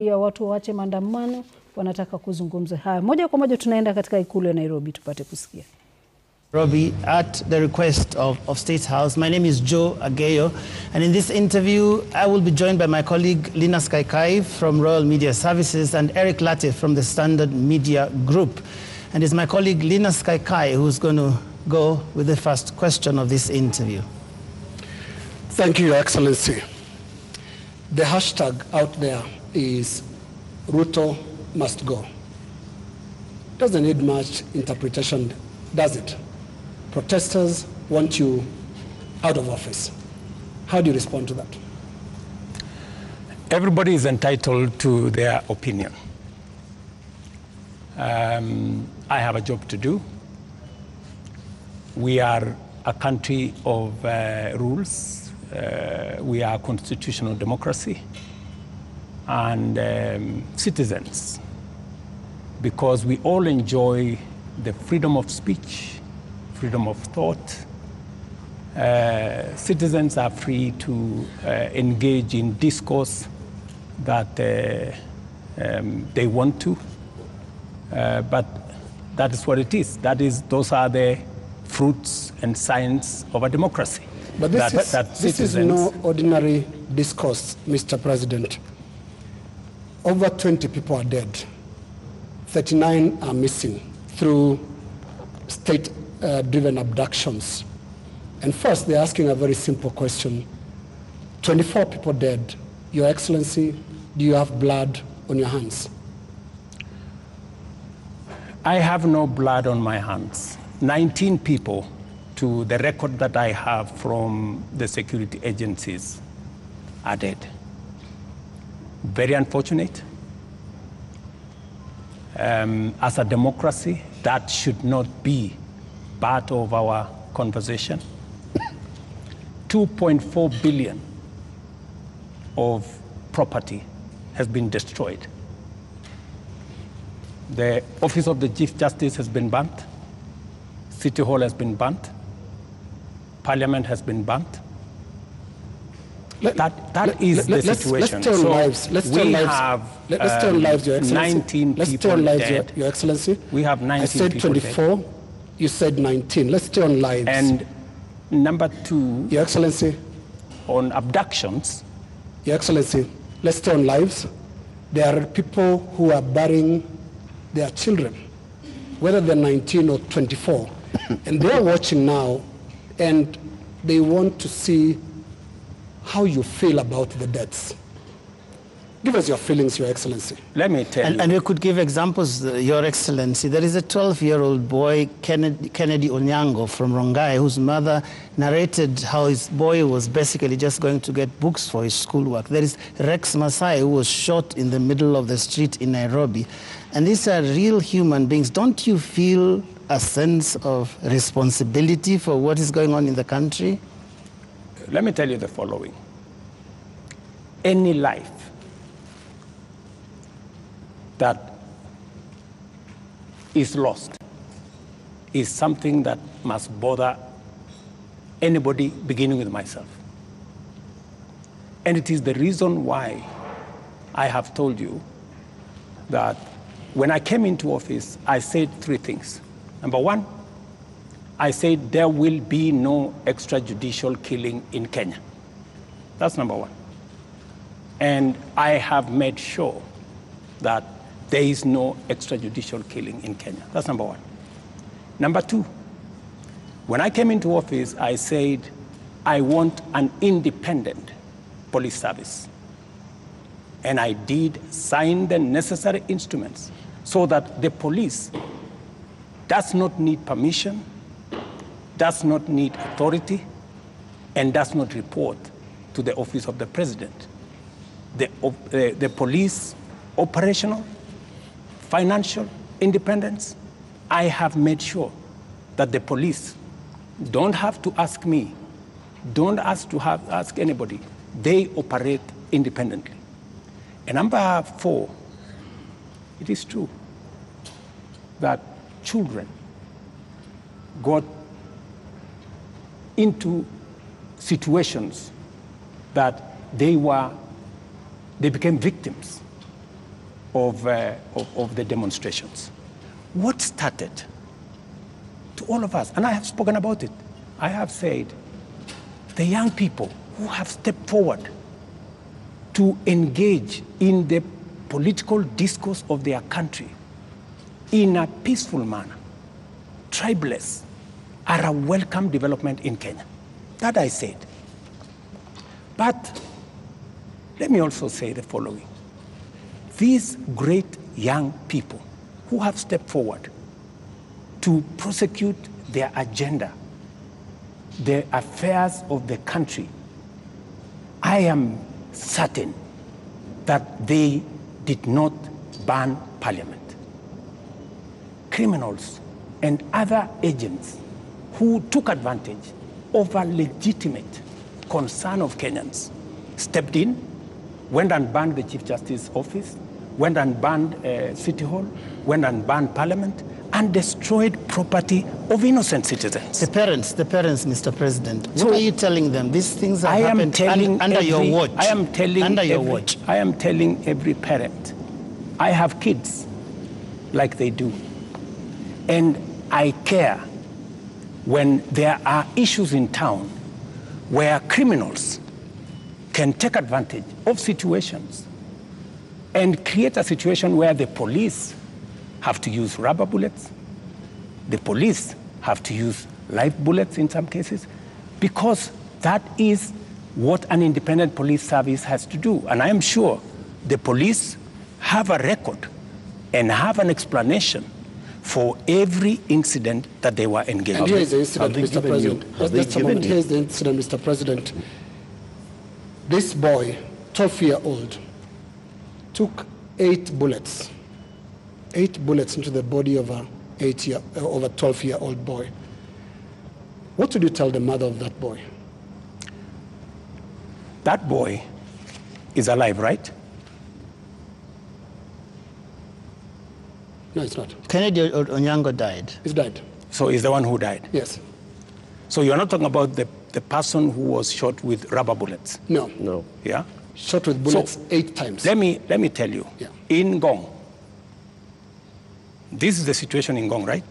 ya watu waache maandamano, wanataka kuzungumza haya. Moja kwa moja tunaenda katika ikulu ya Nairobi tupate kusikia. Nairobi at the request of, of State House. My name is Joe Ageyo, and in this interview, I will be joined by my colleague Lina Skaikai from Royal Media Services and Eric Latte from the Standard Media Group. And it's my colleague Lina Skaikai who's going to go with the first question of this interview. Thank you, Your Excellency. The hashtag out there is Ruto must go. Doesn't need much interpretation, does it? Protesters want you out of office. How do you respond to that? Everybody is entitled to their opinion. Um, I have a job to do. We are a country of uh, rules. Uh, we are a constitutional democracy and um, citizens because we all enjoy the freedom of speech, freedom of thought. Uh, citizens are free to uh, engage in discourse that uh, um, they want to, uh, but that is what it is. That is, those are the fruits and signs of a democracy. But this, that, is, that this is no ordinary discourse, Mr. President. Over 20 people are dead. 39 are missing through state-driven uh, abductions. And first, they're asking a very simple question. 24 people dead. Your Excellency, do you have blood on your hands? I have no blood on my hands. 19 people, to the record that I have from the security agencies, are dead. Very unfortunate. Um, as a democracy, that should not be part of our conversation. 2.4 billion of property has been destroyed. The office of the Chief Justice has been burnt. City Hall has been burnt. Parliament has been burnt. Let- That, that let- is let- the let's- situation. Let's turn So lives. Let's turn we lives. have let- let's turn um, lives, Your Excellency. 19 let's people turn lives, Your, dead. Your Excellency. We have 19 I said people dead. 24. You said 19. Let's turn lives. And number two, Your Excellency, on abductions, Your Excellency, let's turn lives. There are people who are burying their children, whether they're 19 or 24, and they're watching now, and they want to see how you feel about the deaths. Give us your feelings, Your Excellency. let me tell And, you. and we could give examples, uh, Your Excellency. There is a 12 year old boy, Kennedy, Kennedy Onyango from Rongai, whose mother narrated how his boy was basically just going to get books for his schoolwork. There is Rex Masai, who was shot in the middle of the street in Nairobi. And these are real human beings. Don't you feel a sense of responsibility for what is going on in the country? Let me tell you the following. Any life that is lost is something that must bother anybody, beginning with myself. And it is the reason why I have told you that when I came into office, I said three things. Number one, I said there will be no extrajudicial killing in Kenya. That's number one. And I have made sure that there is no extrajudicial killing in Kenya. That's number one. Number two, when I came into office, I said I want an independent police service. And I did sign the necessary instruments so that the police does not need permission, does not need authority, and does not report to the office of the president. The, uh, the police operational, financial independence, I have made sure that the police don't have to ask me, don't ask to have, ask anybody. They operate independently. And number four, it is true that children got into situations that they were, they became victims of, uh, of, of the demonstrations. What started to all of us, and I have spoken about it, I have said the young people who have stepped forward to engage in the political discourse of their country in a peaceful manner, tribeless, are a welcome development in Kenya. That I said. But let me also say the following these great young people who have stepped forward to prosecute their agenda, the affairs of the country, I am certain that they did not ban parliament. Criminals and other agents who took advantage of a legitimate concern of Kenyans stepped in, went and banned the Chief Justice's office, went and banned uh, City Hall, went and banned Parliament, and destroyed property of innocent citizens. The parents, the parents, Mr. President, what So- are you telling them? These things have I am happened telling under every, your watch. I am telling under your every- watch. I am telling every parent. I have kids like they do. And I care when there are issues in town where criminals can take advantage of situations and create a situation where the police have to use rubber bullets, the police have to use live bullets in some cases, because that is what an independent police service has to do. And I am sure the police have a record and have an explanation for every incident that they were engaged in. here is the incident, Mr. President. Just- a moment. Here is the incident, Mr. President. This boy, 12-year-old, took eight bullets, eight bullets into the body of a eight year, uh, of a 12-year-old boy. What would you tell the mother of that boy? That boy is alive, right? No, it's not. Kennedy O- Onyango died. He's dead. So he's the one who died. Yes. So you're not talking about the, the person who was shot with rubber bullets, No. No. yeah? Shot with bullets eight times. Let me, let me tell you, Yeah. in Gong, this is the situation in Gong, right?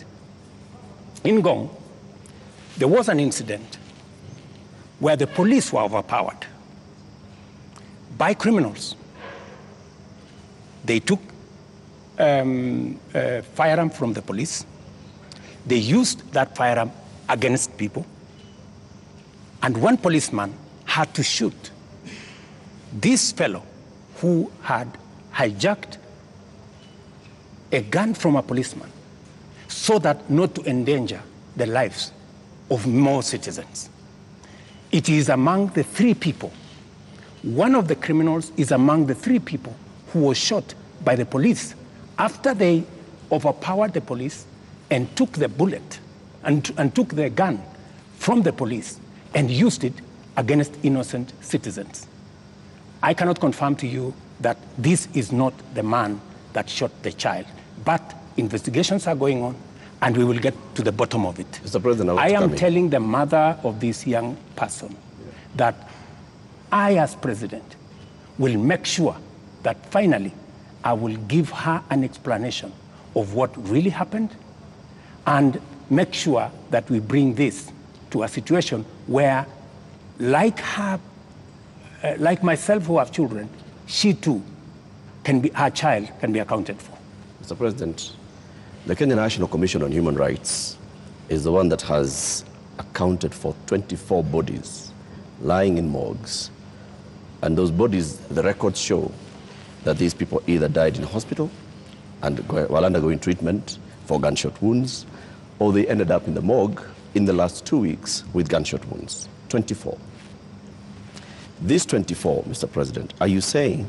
In Gong, there was an incident where the police were overpowered by criminals. They took um, a firearm from the police. They used that firearm against people. And one policeman had to shoot this fellow who had hijacked a gun from a policeman so that not to endanger the lives of more citizens. It is among the three people. One of the criminals is among the three people who was shot by the police after they overpowered the police and took the bullet and, and took the gun from the police and used it against innocent citizens. I cannot confirm to you that this is not the man that shot the child, but investigations are going on and we will get to the bottom of it. Mr. President, I I am telling the mother of this young person that I, as president, will make sure that finally I will give her an explanation of what really happened and make sure that we bring this to a situation where, like her, uh, like myself who have children, she too can be, her child can be accounted for. Mr. President, the Kenya National Commission on Human Rights is the one that has accounted for 24 bodies lying in morgues. And those bodies, the records show that these people either died in hospital and while undergoing treatment for gunshot wounds, or they ended up in the morgue in the last two weeks with gunshot wounds. 24. These 24, Mr. President, are you saying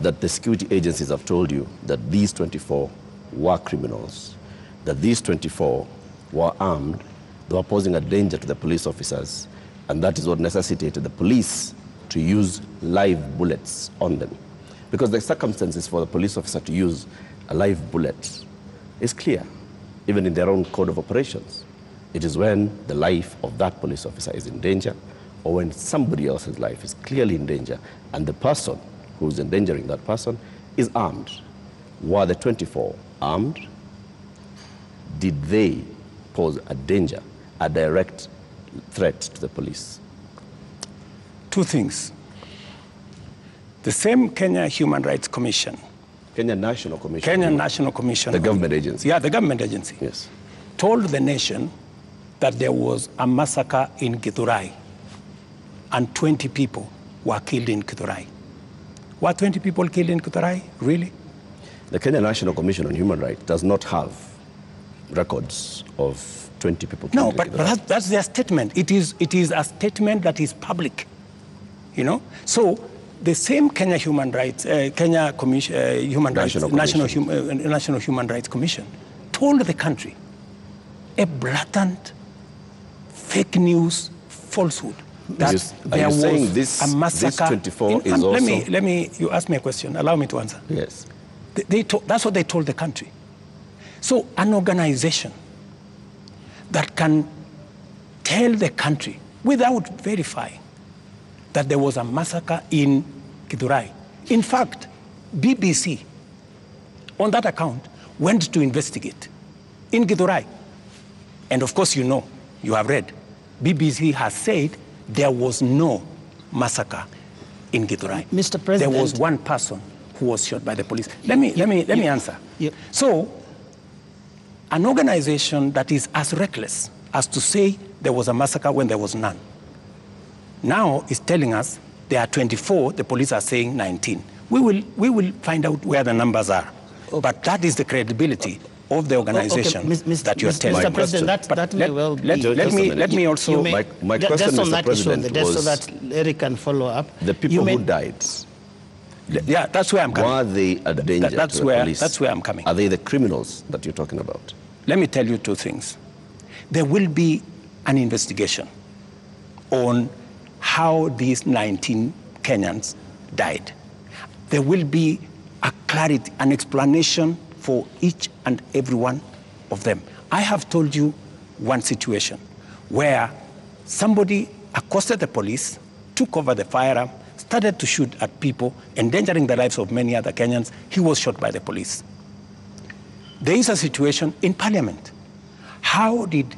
that the security agencies have told you that these 24 were criminals, that these 24 were armed, they were posing a danger to the police officers, and that is what necessitated the police to use live bullets on them? Because the circumstances for the police officer to use a live bullet is clear, even in their own code of operations. It is when the life of that police officer is in danger or when somebody else's life is clearly in danger and the person who is endangering that person is armed. Were the 24 armed? Did they pose a danger, a direct threat to the police? Two things. The same Kenya Human Rights Commission, Kenya National Commission. Kenya National Commission. The government agency. Yeah, the government agency. Yes. Told the nation that there was a massacre in Githurai and 20 people were killed in Githurai. Were 20 people killed in Githurai? Really? The Kenya National Commission on Human Rights does not have records of 20 people No, killed in but, but that's, that's their statement. It is, it is a statement that is public. You know? So the same Kenya Human Rights, uh, Kenya Commission, uh, Human National Rights, National, Hum, uh, National Human Rights Commission told the country a blatant fake news falsehood that you- are there was saying this- a this massacre. 24 is um, let me, let me, you asked me a question. Allow me to answer. Yes. They, they to, that's what they told the country. So, an organization that can tell the country without verifying that there was a massacre in Githurai. In fact, BBC, on that account, went to investigate in Githurai. And of course, you know, you have read, BBC has said there was no massacre in Githurai. Mr. President. There was one person who was shot by the police. Let me, let me, let me answer. you- So, an organization that is as reckless as to say there was a massacre when there was none, now is telling us there are 24, the police are saying 19. We will, we will find out where the numbers are. But that is the credibility of the organization Mis- Mis- that you are Mis- telling. Mr. President, that, But that may let- well let- be. let me- let me also- You may- My- my question, just on Mr. that issue, President, just so that Eric can follow up. The You people may- who died, Yeah, that's where I'm coming. were they a danger that's to the where- police? that's where I'm coming. Are they the criminals that you're talking about? Let me tell you two things. There will be an investigation on how these 19 Kenyans died. There will be a clarity, an explanation for each and every one of them. I have told you one situation where somebody accosted the police, took over the firearm, started to shoot at people, endangering the lives of many other Kenyans. He was shot by the police. There is a situation in parliament. How did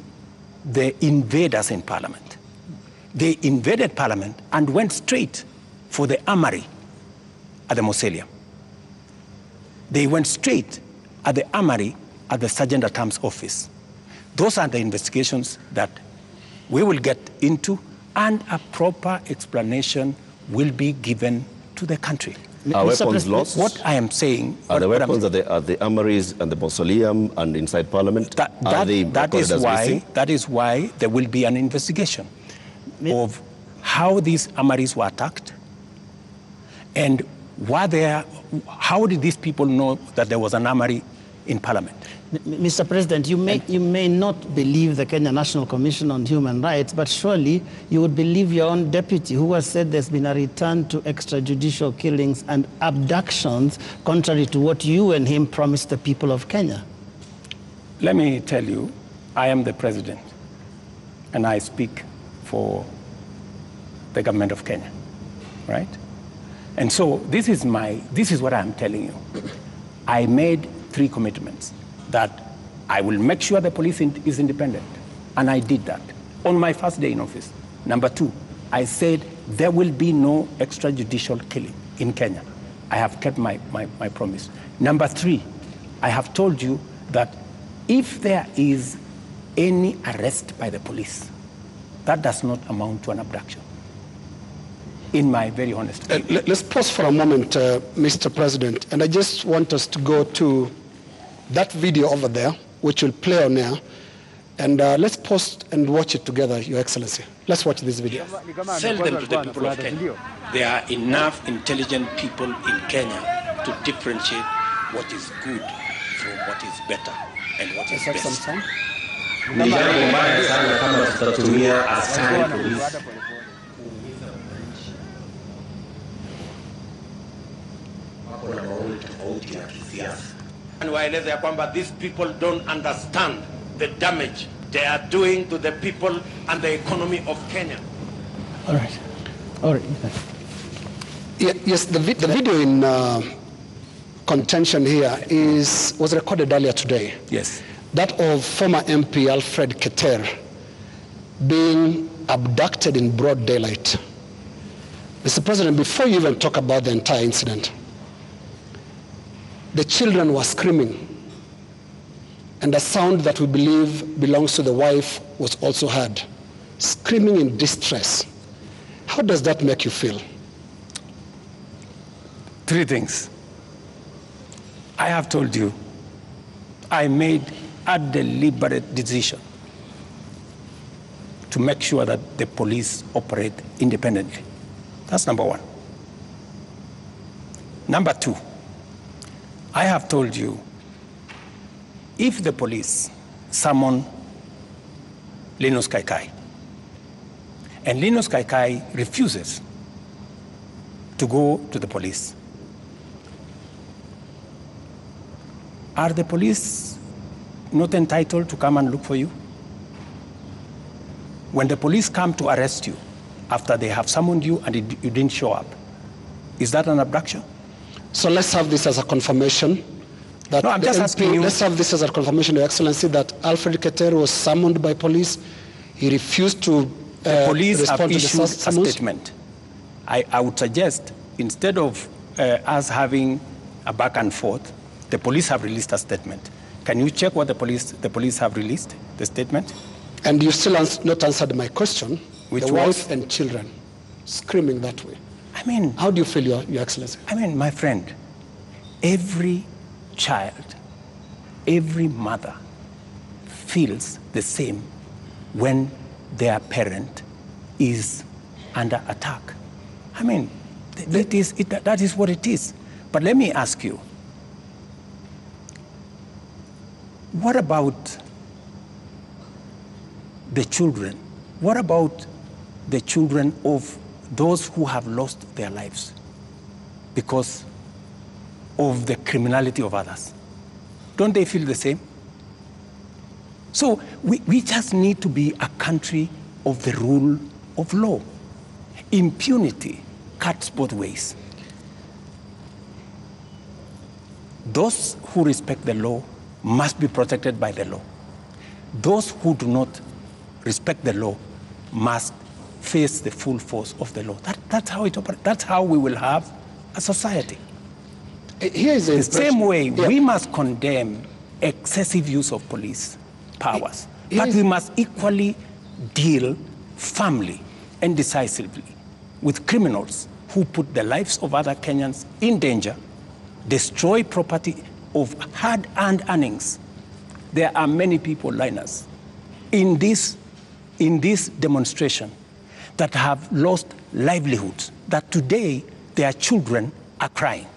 the invaders in parliament? They invaded parliament and went straight for the armory at the mausoleum. They went straight at the armory at the sergeant at arms office. Those are the investigations that we will get into, and a proper explanation will be given to the country. Are Mr. weapons President, lost? What I am saying, Are the what- what I'm- weapons at the, at the armories and the mausoleum and inside parliament? That, are that, they that is why missing? that is why there will be an investigation of how these armories were attacked and why there how did these people know that there was an armory in parliament Mr. President, you may, you may not believe the Kenya National Commission on Human Rights, but surely you would believe your own deputy who has said there's been a return to extrajudicial killings and abductions, contrary to what you and him promised the people of Kenya. let me tell you i am the president and i speak for the government of kenya right? And so this is my this is what i'm telling you. I made three commitments that i will make sure the police is independent. And i did that on my first day in office. Number two i said there will be no extrajudicial killing in kenya. I have kept my, my, my promise. Number three i have told you that if there is any arrest by the police that does not amount to an abduction in my very honest Uh, opinion. let- Let's pause for a moment, uh, Mr. President, and I just want us to go to that video over there, which will play on air, and uh, let's pause and watch it together, Your Excellency. Let's watch this video. Sell them to the people of Kenya. There are enough intelligent people in Kenya to differentiate what is good from what is better and what is Let's some best. sound. Ni jambo mbaya sana kama tutatumia askari polisi wako na maoni tofauti ya kisiasa. And waeleze ya kwamba these people don't understand the damage they are doing to the people and the economy of Kenya. All right. All right. Yeah, Yes, the, vi- the video in, uh, contention here is was recorded earlier today. Yes. That of former MP Alfred Keter being abducted in broad daylight. Mr. President, before you even talk about the entire incident, the children were screaming, and a sound that we believe belongs to the wife was also heard, screaming in distress. How does that make you feel? Three things. I have told you, I made a deliberate decision to make sure that the police operate independently. That's number one. Number two, I have told you if the police summon Linus Kaikai and Linus Kaikai refuses to go to the police, are the police not entitled to come and look for you? When the police come to arrest you after they have summoned you and it- you didn't show up, is that an abduction? So let's have this as a confirmation that No, I'm just MP asking you- let's have this as a confirmation, Your Excellency, that Alfred Keter was summoned by police. He refused to The uh, police have respond to the issued a statement. I, I would suggest instead of uh, us having a back and forth, the police have released a statement. Can you check what the police the police have released? The statement. And you still ans- not answered my question. Which the was? wife and children screaming that way. I mean, How do you feel, Your, Your Excellency? I mean, my friend, every child, every mother feels the same when their parent is under attack. I mean, th- that is, it, that is what it is. But let me ask you what about the children? What about the children of those who have lost their lives because of the criminality of others? Don't they feel the same? So we, we just need to be a country of the rule of law. Impunity cuts both ways. Those who respect the law must be protected by the law. Those who do not respect the law must face the full force of the law. That, that's how it operates. That's how we will have a society. Here is the, same way, Yeah. we must condemn excessive use of police powers, it but we must equally deal firmly and decisively with criminals who put the lives of other Kenyans in danger, destroy property of hard-earned earnings. There are many people, Linus, in this, in this demonstration that have lost livelihoods, that today their children are crying.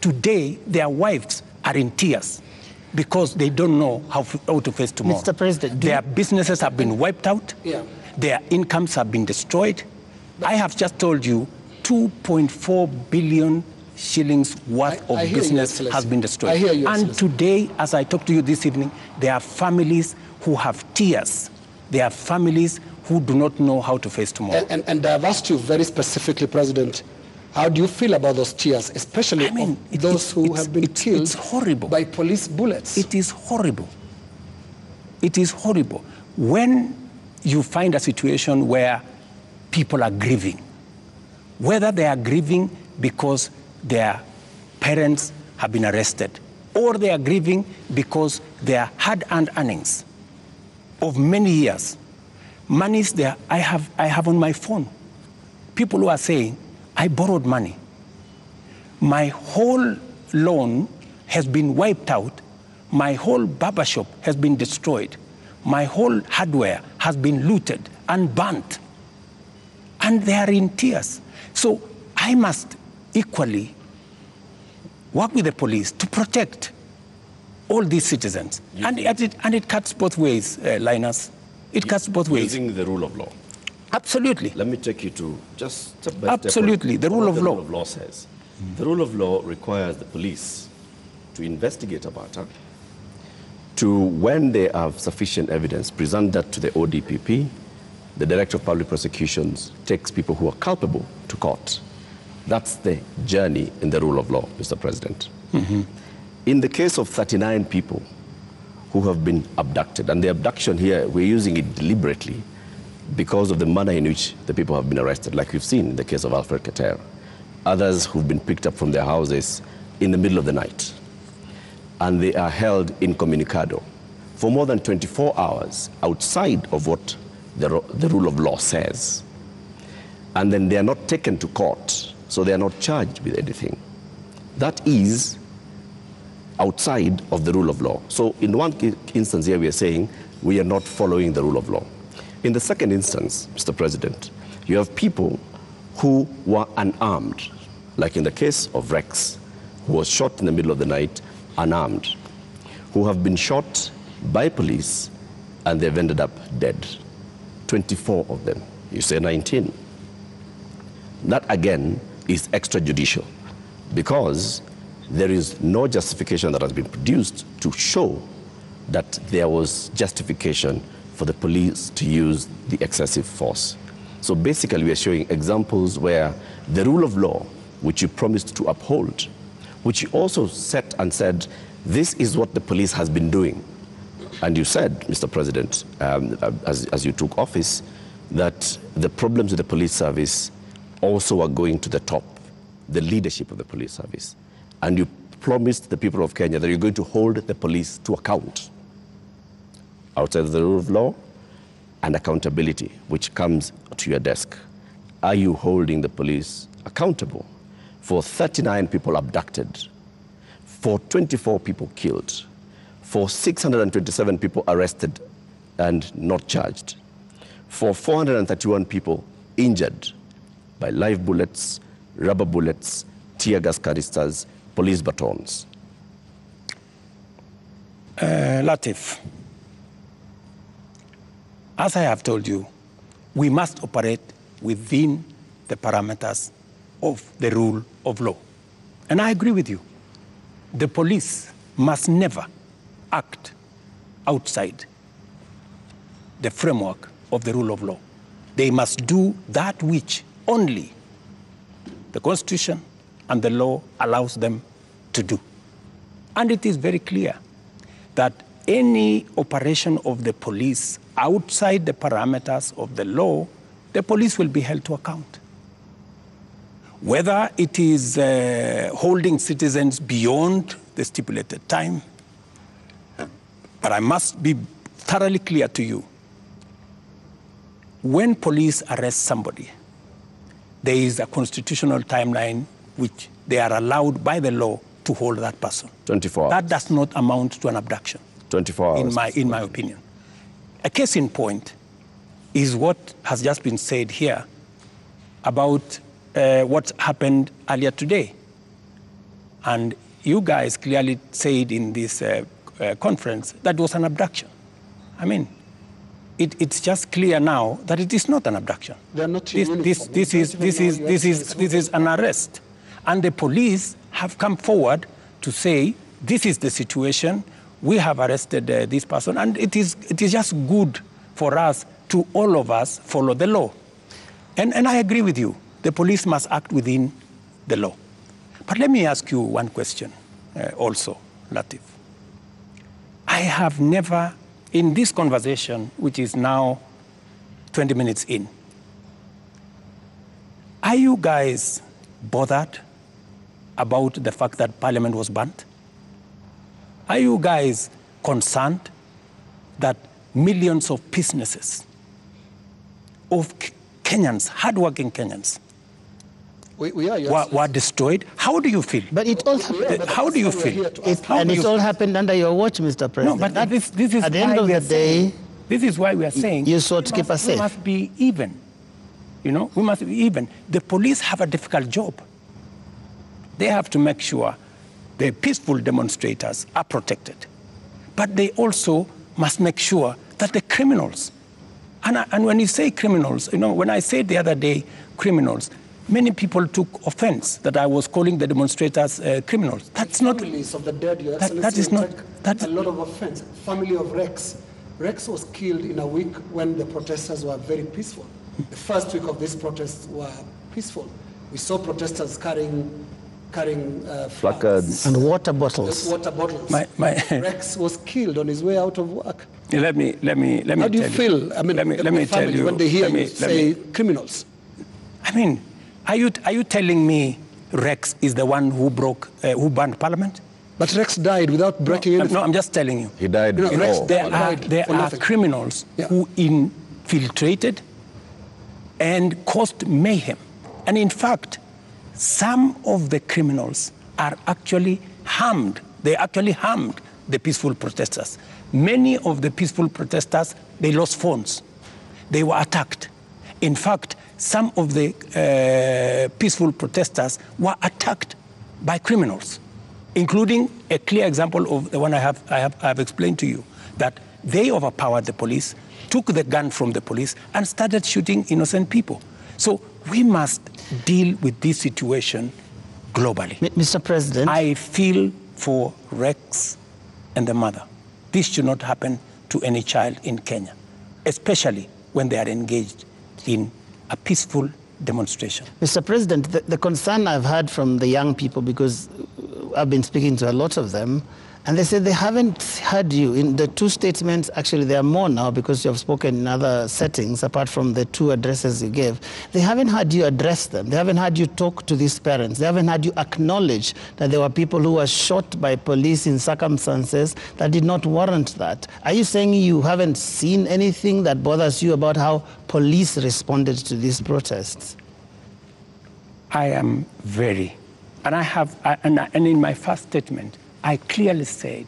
Today, their wives are in tears because they don't know how, how to face tomorrow. Mr. President, their businesses have been wiped out. Yeah. Their incomes have been destroyed. I have just told you 2.4 billion shillings worth I- of I hear you, business has been destroyed. You, and today, as I talk to you this evening, there are families who have tears. There are families who do not know how to face tomorrow. And, and, and I've asked you very specifically, President, how do you feel about those tears, especially I mean, it- those it's- who have been it's- killed it's horrible. by police bullets? It is horrible. It is horrible. When you find a situation where people are grieving, whether they are grieving because their parents have been arrested or they are grieving because their hard earned earnings of many years, monies there I have, I have on my phone. People who are saying, I borrowed money my whole loan has been wiped out. My whole barber shop has been destroyed. My whole hardware has been looted and burnt. And they are in tears. So I must equally work with the police to protect all these citizens. And, and it, and it cuts both ways, uh, Linus. It cuts both ways. Using the rule of law. Absolutely. Let me take you to just step by. Absolutely, on- the rule of the law. rule of law says. The rule of law requires the police to investigate a matter, to when they have sufficient evidence, present that to the ODPP. The Director of Public Prosecutions takes people who are culpable to court. That's the journey in the rule of law, Mr. President. Mm-hmm. In the case of 39 people who have been abducted, and the abduction here, we're using it deliberately because of the manner in which the people have been arrested, like we've seen in the case of Alfred Keter. Others who've been picked up from their houses in the middle of the night, and they are held incommunicado for more than 24 hours outside of what the, the rule of law says. And then they are not taken to court, so they are not charged with anything. That is outside of the rule of law. So in one instance here, we are saying we are not following the rule of law. In the second instance, Mr. President, you have people who were unarmed, like in the case of Rex, who was shot in the middle of the night, unarmed, who have been shot by police and they've ended up dead. 24 of them. You say 19. That again is extrajudicial because there is no justification that has been produced to show that there was justification for the police to use the excessive force. So basically, we are showing examples where the rule of law, which you promised to uphold, which you also set and said, this is what the police has been doing. And you said, Mr. President, um, as, as you took office, that the problems with the police service also are going to the top, the leadership of the police service. And you promised the people of Kenya that you're going to hold the police to account outside of the rule of law and accountability, which comes to your desk. Are you holding the police accountable for 39 people abducted, for 24 people killed, for 627 people arrested and not charged, for 431 people injured by live bullets, rubber bullets, tear gas canisters, police batons? Uh, Latif, as I have told you, we must operate within the parameters of the rule of law. And I agree with you. The police must never act outside the framework of the rule of law. They must do that which only the Constitution and the law allows them to do. And it is very clear that any operation of the police outside the parameters of the law, the police will be held to account. Whether it is uh, holding citizens beyond the stipulated time, but I must be thoroughly clear to you. When police arrest somebody, there is a constitutional timeline which they are allowed by the law to hold that person. 24 hours. That does not amount to an abduction, 24 hours. in my, in my opinion. A case in point is what has just been said here about uh, what happened earlier today. And you guys clearly said in this uh, uh, conference that was an abduction. I mean, it, it's just clear now that it is not an abduction. They're not this, this, this, is, this, is, this, is, this is an arrest. And the police have come forward to say, this is the situation, we have arrested uh, this person, and it is, it is just good for us to all of us follow the law. And, and I agree with you, the police must act within the law. But let me ask you one question uh, also, Latif. I have never, in this conversation, which is now 20 minutes in, are you guys bothered about the fact that parliament was burnt? Are you guys concerned that millions of businesses, of Kenyans, hardworking Kenyans, We, we are, were, were destroyed? How do you feel? But it all happened. How do you that's why we're feel? It, and it all happened under your watch, Mr. President. No, but That- this, this is at the end of the saying- day, this is why we are saying you sought to keep must- us safe. We must be even. You know, we must be even. The police have a difficult job. They have to make sure the peaceful demonstrators are protected, but they also must make sure that the criminals, and, I- and when you say criminals, you know, when I said the other day criminals, many people took offense that I was calling the demonstrators uh, criminals. That's not. families of the dead, Your That- that is not- take that- a lot of offense. Family of Rex. Rex was killed in a week when the protesters were very peaceful. The first week of these protests were peaceful. We saw protesters carrying carrying uh, Placards. And water flags, bottles. water bottles. My- my- Rex was killed on his way out of work. Let me, let me, let me How do you tell feel? I mean, let me, the let me tell you. when they hear let me, you let say me- criminals. I mean, are you, are you telling me Rex is the one who broke, uh, who banned parliament? But Rex died without breaking No, anything. no, I'm just telling you. He died You know, before. Rex, There are, died there are nothing. criminals Yeah. who infiltrated and caused mayhem. And in fact, some of the criminals are actually harmed. They actually harmed the peaceful protesters. Many of the peaceful protesters, they lost phones. They were attacked. In fact, some of the uh, peaceful protesters were attacked by criminals, including a clear example of the one I have, I have, I have explained to you, that they overpowered the police, took the gun from the police, and started shooting innocent people. So we must deal with this situation globally. M- Mr. President, I feel for Rex and the mother. This should not happen to any child in Kenya, especially when they are engaged in a peaceful demonstration. Mr. President, the, the concern I've heard from the young people, because I've been speaking to a lot of them, and they said they haven't heard you. In the two statements, actually, there are more now because you have spoken in other settings apart from the two addresses you gave. They haven't heard you address them. They haven't heard you talk to these parents. They haven't heard you acknowledge that there were people who were shot by police in circumstances that did not warrant that. Are you saying you haven't seen anything that bothers you about how police responded to these protests? I am very, and I have, and in my first statement, I clearly said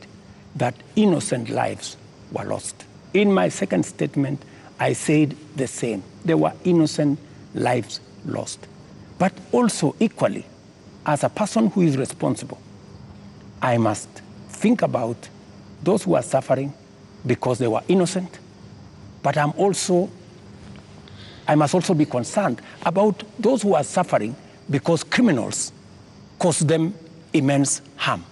that innocent lives were lost. In my second statement, I said the same. There were innocent lives lost. But also, equally, as a person who is responsible, I must think about those who are suffering because they were innocent. But I'm also I must also be concerned about those who are suffering because criminals cause them immense harm.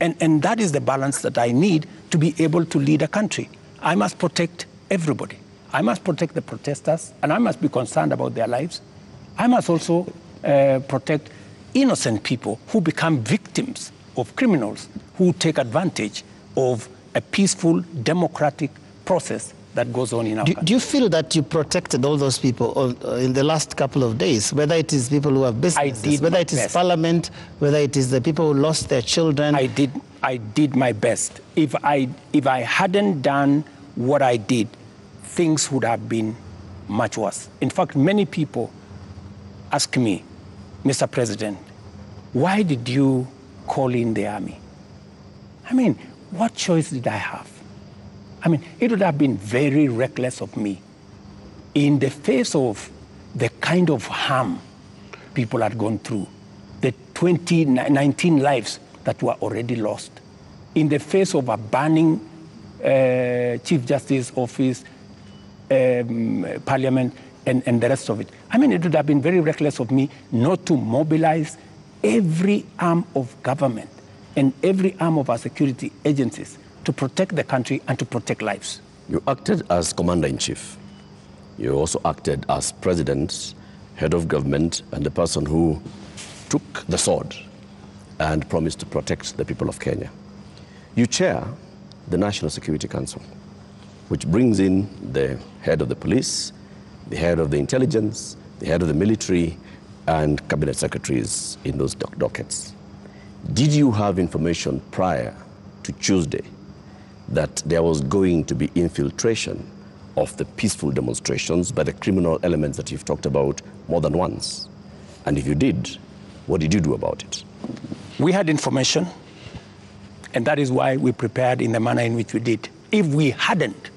And, and that is the balance that I need to be able to lead a country. I must protect everybody. I must protect the protesters, and I must be concerned about their lives. I must also uh, protect innocent people who become victims of criminals who take advantage of a peaceful, democratic process that goes on in our Do, country. do you feel that you protected all those people uh, in the last couple of days, whether it is people who have businesses, whether it is best. parliament, whether it is the people who lost their children? I did, I did my best. If I, if I hadn't done what I did, things would have been much worse. In fact, many people ask me, Mr. President, why did you call in the army? I mean, what choice did I have? I mean, it would have been very reckless of me in the face of the kind of harm people had gone through, the 20, 19 lives that were already lost, in the face of a burning uh, Chief Justice office, um, Parliament, and, and the rest of it. I mean, it would have been very reckless of me not to mobilize every arm of government and every arm of our security agencies to protect the country and to protect lives. You acted as commander in chief. You also acted as president, head of government, and the person who took the sword and promised to protect the people of Kenya. You chair the National Security Council, which brings in the head of the police, the head of the intelligence, the head of the military, and cabinet secretaries in those doc- dockets. Did you have information prior to Tuesday that there was going to be infiltration of the peaceful demonstrations by the criminal elements that you've talked about more than once? And if you did, what did you do about it? We had information, and that is why we prepared in the manner in which we did. If we hadn't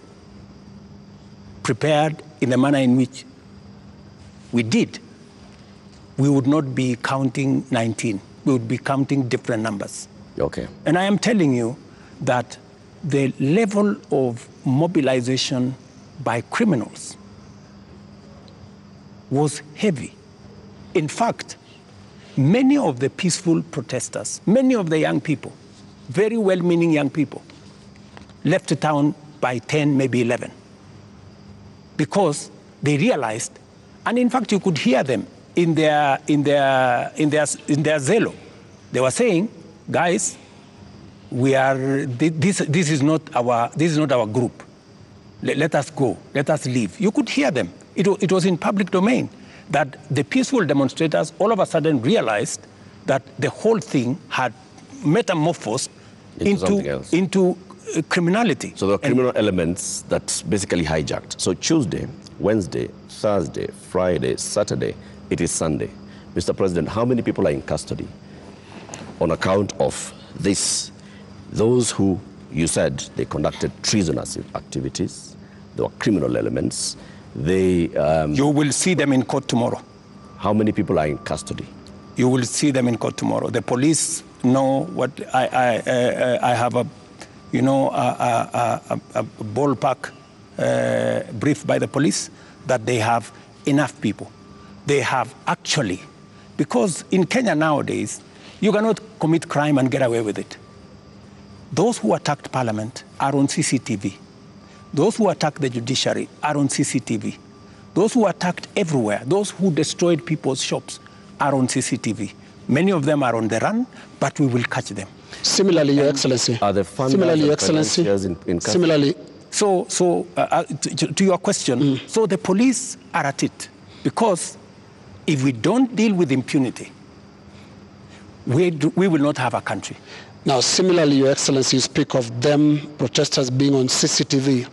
prepared in the manner in which we did, we would not be counting 19. We would be counting different numbers. Okay. And I am telling you that the level of mobilization by criminals was heavy. In fact, many of the peaceful protesters, many of the young people, very well meaning young people, left the town by 10, maybe 11, because they realized, and in fact, you could hear them in their, in their, in their, in their zelo, They were saying, guys, we are this, this is not our this is not our group. Let, let us go. Let us leave. You could hear them. It, it was in public domain that the peaceful demonstrators all of a sudden realized that the whole thing had metamorphosed Into into into uh, criminality. So there are And- criminal elements that basically hijacked. So Tuesday, Wednesday, Thursday, Friday, Saturday, it is Sunday. Mr. President, how many people are in custody on account of this? Those who you said they conducted treasonous activities, there were criminal elements. They, um, you will see them in court tomorrow. how many people are in custody? You will see them in court tomorrow. The police know what I, I, uh, I have a, you know, a, a, a, a ballpark uh, brief by the police that they have enough people. They have actually, because in Kenya nowadays, you cannot commit crime and get away with it. Those who attacked parliament are on CCTV. Those who attacked the judiciary are on CCTV. Those who attacked everywhere, those who destroyed people's shops are on CCTV. Many of them are on the run, but we will catch them. Similarly, Your Excellency. Are the Similarly, Your Excellency. in- in? Similarly, So, so uh, uh, to, to your question, so the police are at it because if we don't deal with impunity, we, do, we will not have a country. Now, similarly, Your Excellency, you speak of them protesters being on CCTV.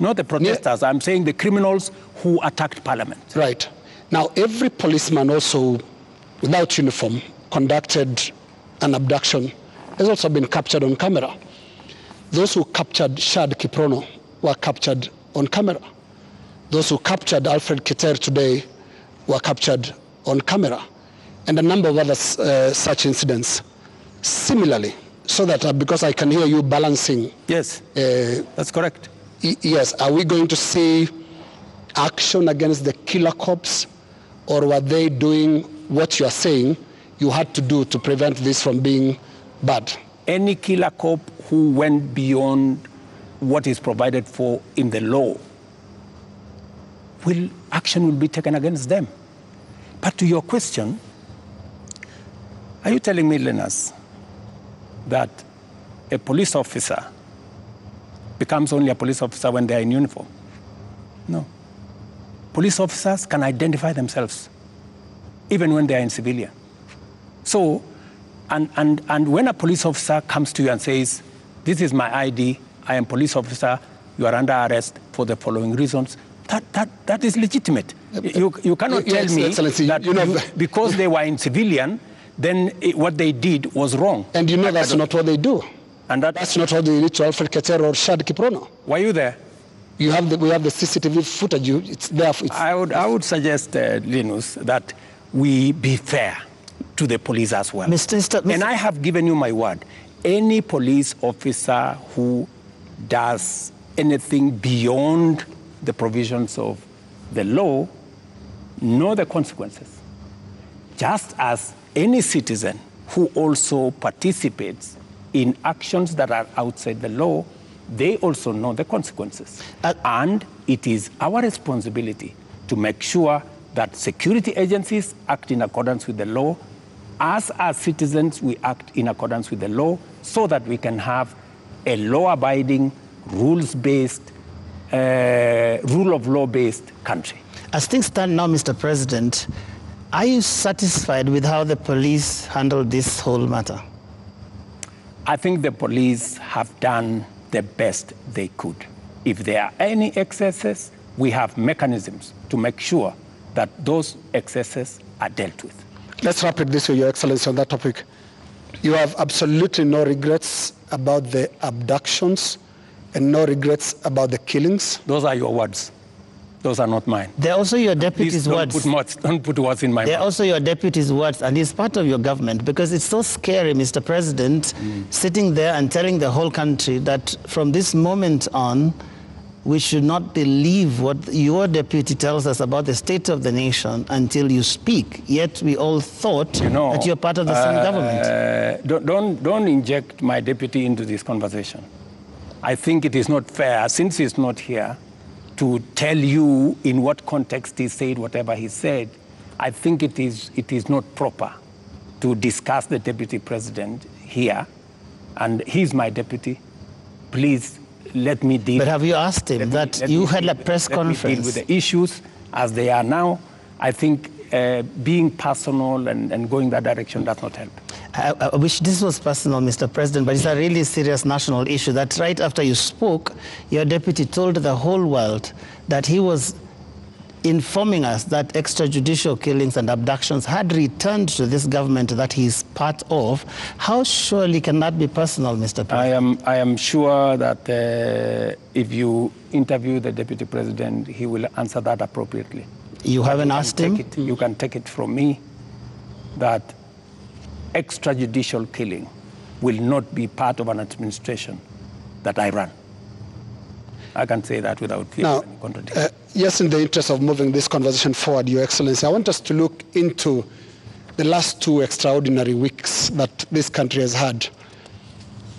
Not the protesters, I'm saying the criminals who attacked parliament. Right. Now, every policeman also, without uniform, conducted an abduction, has also been captured on camera. Those who captured Shad Kiprono were captured on camera. Those who captured Alfred Keter today were captured on camera. And a number of other uh, such incidents. Similarly, so that uh, because I can hear you balancing Yes, uh, that's correct. Y- Yes, are we going to see action against the killer cops, or were they doing what you are saying you had to do to prevent this from being bad? any killer cop who went beyond what is provided for in the law will action will be taken against them but to your question are you telling me Linus, that a police officer becomes only a police officer when they are in uniform. No. Police officers can identify themselves even when they are in civilian. So, and, and, and when a police officer comes to you and says, This is my ID, I am police officer, you are under arrest for the following reasons, that, that, that is legitimate. You, you cannot Your tell me that you know- because they were in civilian, then it, what they did was wrong. And you know I- I that's don't- what they do. And that, That's not what they did to Alfred Keter or Shad Kiprono. were you there? You have the, we have the CCTV footage. You, it's there. It's, I would, I would suggest, uh, Linus, that we be fair to the police as well. Mr. Mr. Mr. And I have given you my word. Any police officer who does anything beyond the provisions of the law know the consequences. Just as any citizen who also participates in actions that are outside the law, they also know the consequences. Uh, and it is our responsibility to make sure that security agencies act in accordance with the law. As as citizens, we act in accordance with the law so that we can have a law abiding, rules based, uh, rule of law based country. As things stand now, Mr. President, are you satisfied with how the police handled this whole matter? I think the police have done the best they could. If there are any excesses, we have mechanisms to make sure that those excesses are dealt with. Let's wrap it this way, Your Excellency, on that topic. You have absolutely no regrets about the abductions and no regrets about the killings. Those are your words. Those are not mine. They're also your deputy's don't words. put, words, don't put words in my They're mouth. also your deputy's words, and he's part of your government because it's so scary, Mr. President, sitting there and telling the whole country that from this moment on, we should not believe what your deputy tells us about the state of the nation until you speak. Yet we all thought You know, that you're part of the same government. Uh, don't, don't, don't inject my deputy into this conversation. I think it is not fair, since he's not here, to tell you in what context he said whatever he said. I think it is, it is not proper to discuss the deputy president here, and he's my deputy. Please let me deal. But have you asked him let that let you me had a press me deal conference? with the issues as they are now. I think uh, being personal and, and going that direction does not help. I, I wish this was personal, Mr. President, but it's a really serious national issue that right after you spoke, your deputy told the whole world that he was informing us that extrajudicial killings and abductions had returned to this government that he's part of. How surely can that be personal, Mr. President? I am, I am sure that uh, if you interview the deputy president, he will answer that appropriately. You haven't You asked him? It, you can take it from me that extrajudicial killing will not be part of an administration that I run. I can say that without fear Now, contradiction. uh, yes, in the interest of moving this conversation forward, Your Excellency, I want us to look into the last two extraordinary weeks that this country has had.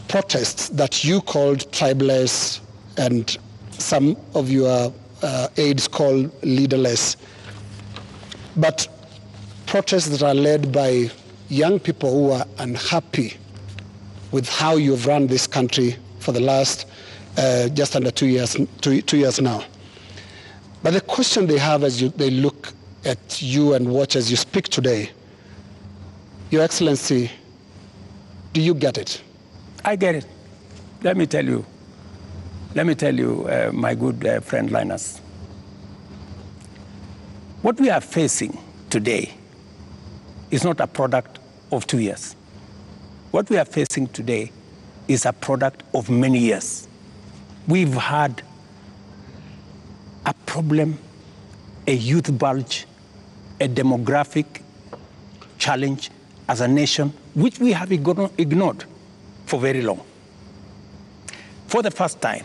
Protests that you called tribeless and some of your uh, aides call leaderless. But protests that are led by young people who are unhappy with how you've run this country for the last uh, just under two years, two, two years now. But the question they have as you, they look at you and watch as you speak today, Your Excellency, do you get it? I get it. Let me tell you. Let me tell you, uh, my good uh, friend Linus. What we are facing today is not a product of two years. What we are facing today is a product of many years. We've had a problem, a youth bulge, a demographic challenge as a nation, which we have ignored for very long. For the first time,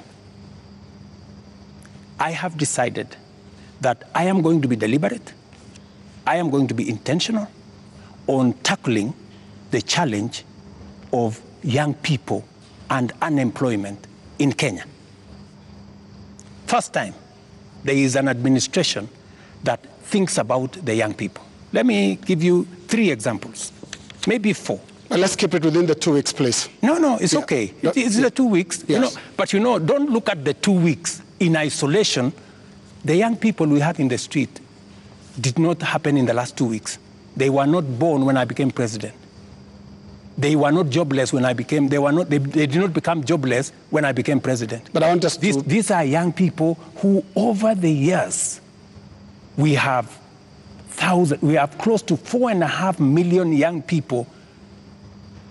I have decided that I am going to be deliberate, I am going to be intentional on tackling the challenge of young people and unemployment in Kenya. First time, there is an administration that thinks about the young people. Let me give you three examples, maybe four. Well, let's keep it within the two weeks, please. No, no, it's Yeah. okay. It- it's yeah. the two weeks. You know, Yes. but you know, don't look at the two weeks in isolation. The young people we have in the street did not happen in the last two weeks. They were not born when I became president. They were not jobless when I became. They were not. They, they did not become jobless when I became president. But I want us These, these are young people who, over the years, we have thousand. We have close to four and a half million young people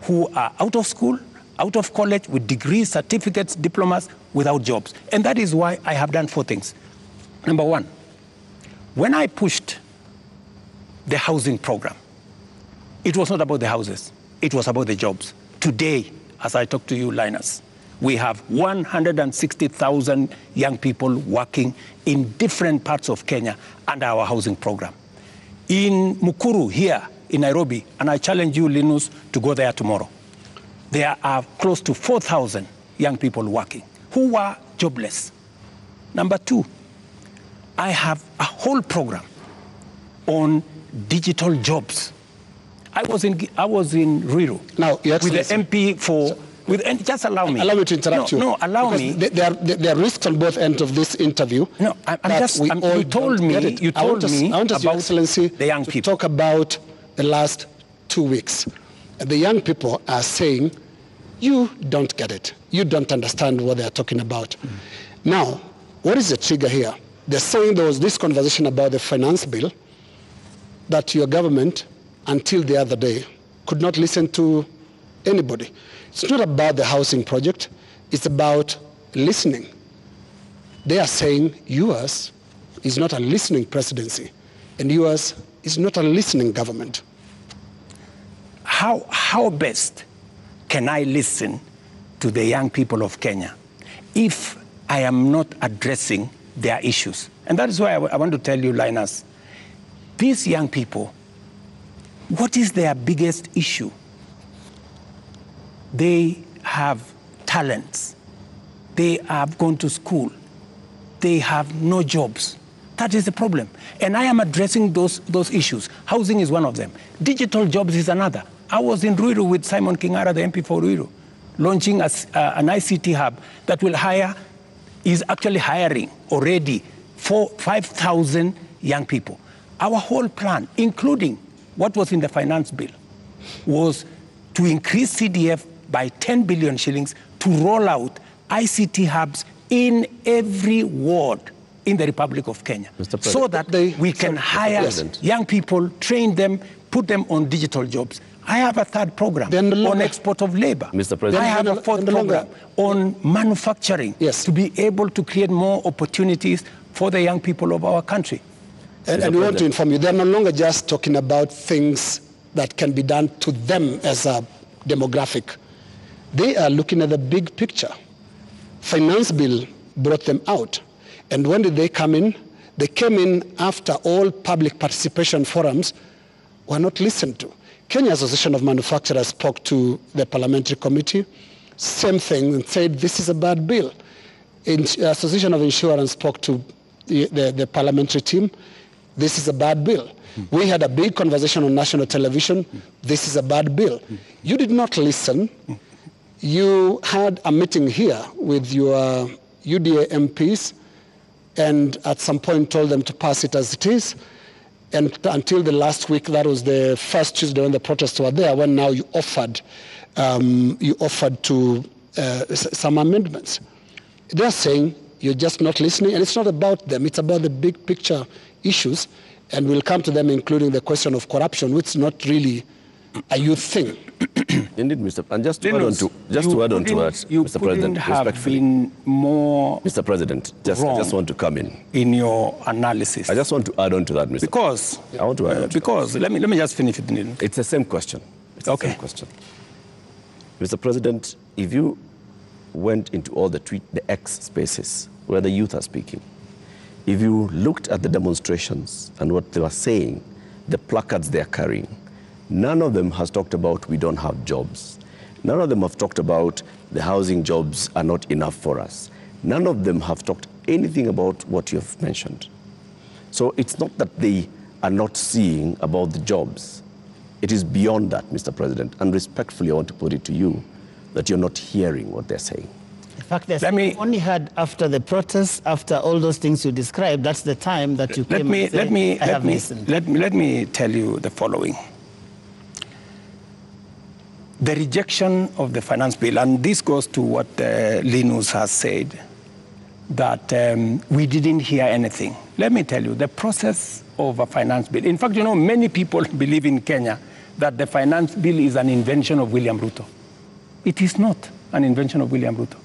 who are out of school, out of college, with degrees, certificates, diplomas, without jobs. And that is why I have done four things. Number one, when I pushed the housing program, it was not about the houses, it was about the jobs. Today, as I talk to you, Linus, we have 160,000 young people working in different parts of Kenya under our housing program. In Mukuru, here in Nairobi, and I challenge you, Linus, to go there tomorrow. There are close to 4,000 young people working who were jobless. Number two, I have a whole program on digital jobs. I was in, I was in Ruiru Now, Your with the MP for, with, just allow me. Allow me to interrupt no, you. No, allow Because me. There, are, there are risks on both ends of this interview. No, I'm- I'm just- I'm- you told me- you I want told us- me I want us, about Excellency, the young people. talk about the last two weeks. The young people are saying, you don't get it. You don't understand what they're talking about. Now, what is the trigger here? They're saying there was this conversation about the finance bill that your government, until the other day, could not listen to anybody. It's not about the housing project, it's about listening. They are saying yours is not a listening presidency, and yours is not a listening government. How, how best can I listen to the young people of Kenya if I am not addressing their issues? And that is why I, want to tell you, Linus, these young people, what is their biggest issue? They have talents, they have gone to school, they have no jobs. That is the problem. And I am addressing those, those issues. Housing is one of them. Digital jobs is another. I was in Ruiru with Simon Kingara, the MP for Ruiru, launching a uh, an ICT hub that will hire, is actually hiring already four, 5,000 young people. Our whole plan, including what was in the finance bill, was to increase CDF by 10 billion shillings to roll out ICT hubs in every ward in the Republic of Kenya. So that They- we can hire young people, train them, put them on digital jobs. I have a third program Then the on export of labor. Mr. President. I have Then a fourth the program on manufacturing Yes. to be able to create more opportunities for the young people of our country. And, and we want to inform you, they're no longer just talking about things that can be done to them as a demographic. They are looking at the big picture. Finance bill brought them out. And when did they come in? They came in after all public participation forums were not listened to. Kenya Association of Manufacturers spoke to the parliamentary committee, same thing, and said this is a bad bill. In, uh, Association of Insurance spoke to the, the, the parliamentary team, this is a bad bill. We had a big conversation on national television, this is a bad bill. You did not listen. You had a meeting here with your UDA MPs and at some point told them to pass it as it is. And until the last week, that was the first Tuesday when the protests were there, when now you offered, um, you offered to uh, some amendments. They're saying you're just not listening, and it's not about them, it's about the big picture issues, and we'll come to them, including the question of corruption, which is not really a youth thing. Indeed, Mr. And just to add on to, just you to add on to that, you Mr. President, have been more Mr. President, just, I just want to come in. in your analysis. I just want to add on to that, Mr. because I want to add uh, on to because let me let me just finish it. It's the same question. It's the Okay. same question. Mr. President, if you went into all the tweet, the X spaces where the youth are speaking, if you looked at the demonstrations and what they were saying, the placards they are carrying, none of them has talked about we don't have jobs. None of them have talked about the housing jobs are not enough for us. None of them have talked anything about what you have mentioned. So it's not that they are not seeing about the jobs. It is beyond that, Mr. President. And respectfully, I want to put it to you that you're not hearing what they're saying. In fact, there's Let me- only heard after the protests, after all those things you described, that's the time that you Let came me and said, let me I let have me, listened. let me let me tell you the following. The rejection of the finance bill, and this goes to what uh, Linus has said, that um, we didn't hear anything. Let me tell you, the process of a finance bill. In fact, you know, many people believe in Kenya that the finance bill is an invention of William Ruto. It is not an invention of William Ruto.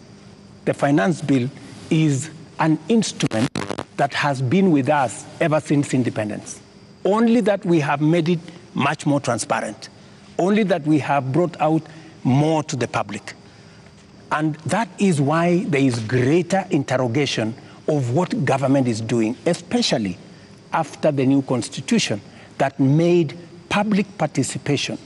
The finance bill is an instrument that has been with us ever since independence. Only that we have made it much more transparent. Only that we have brought out more to the public. And that is why there is greater interrogation of what government is doing, especially after the new constitution that made public participation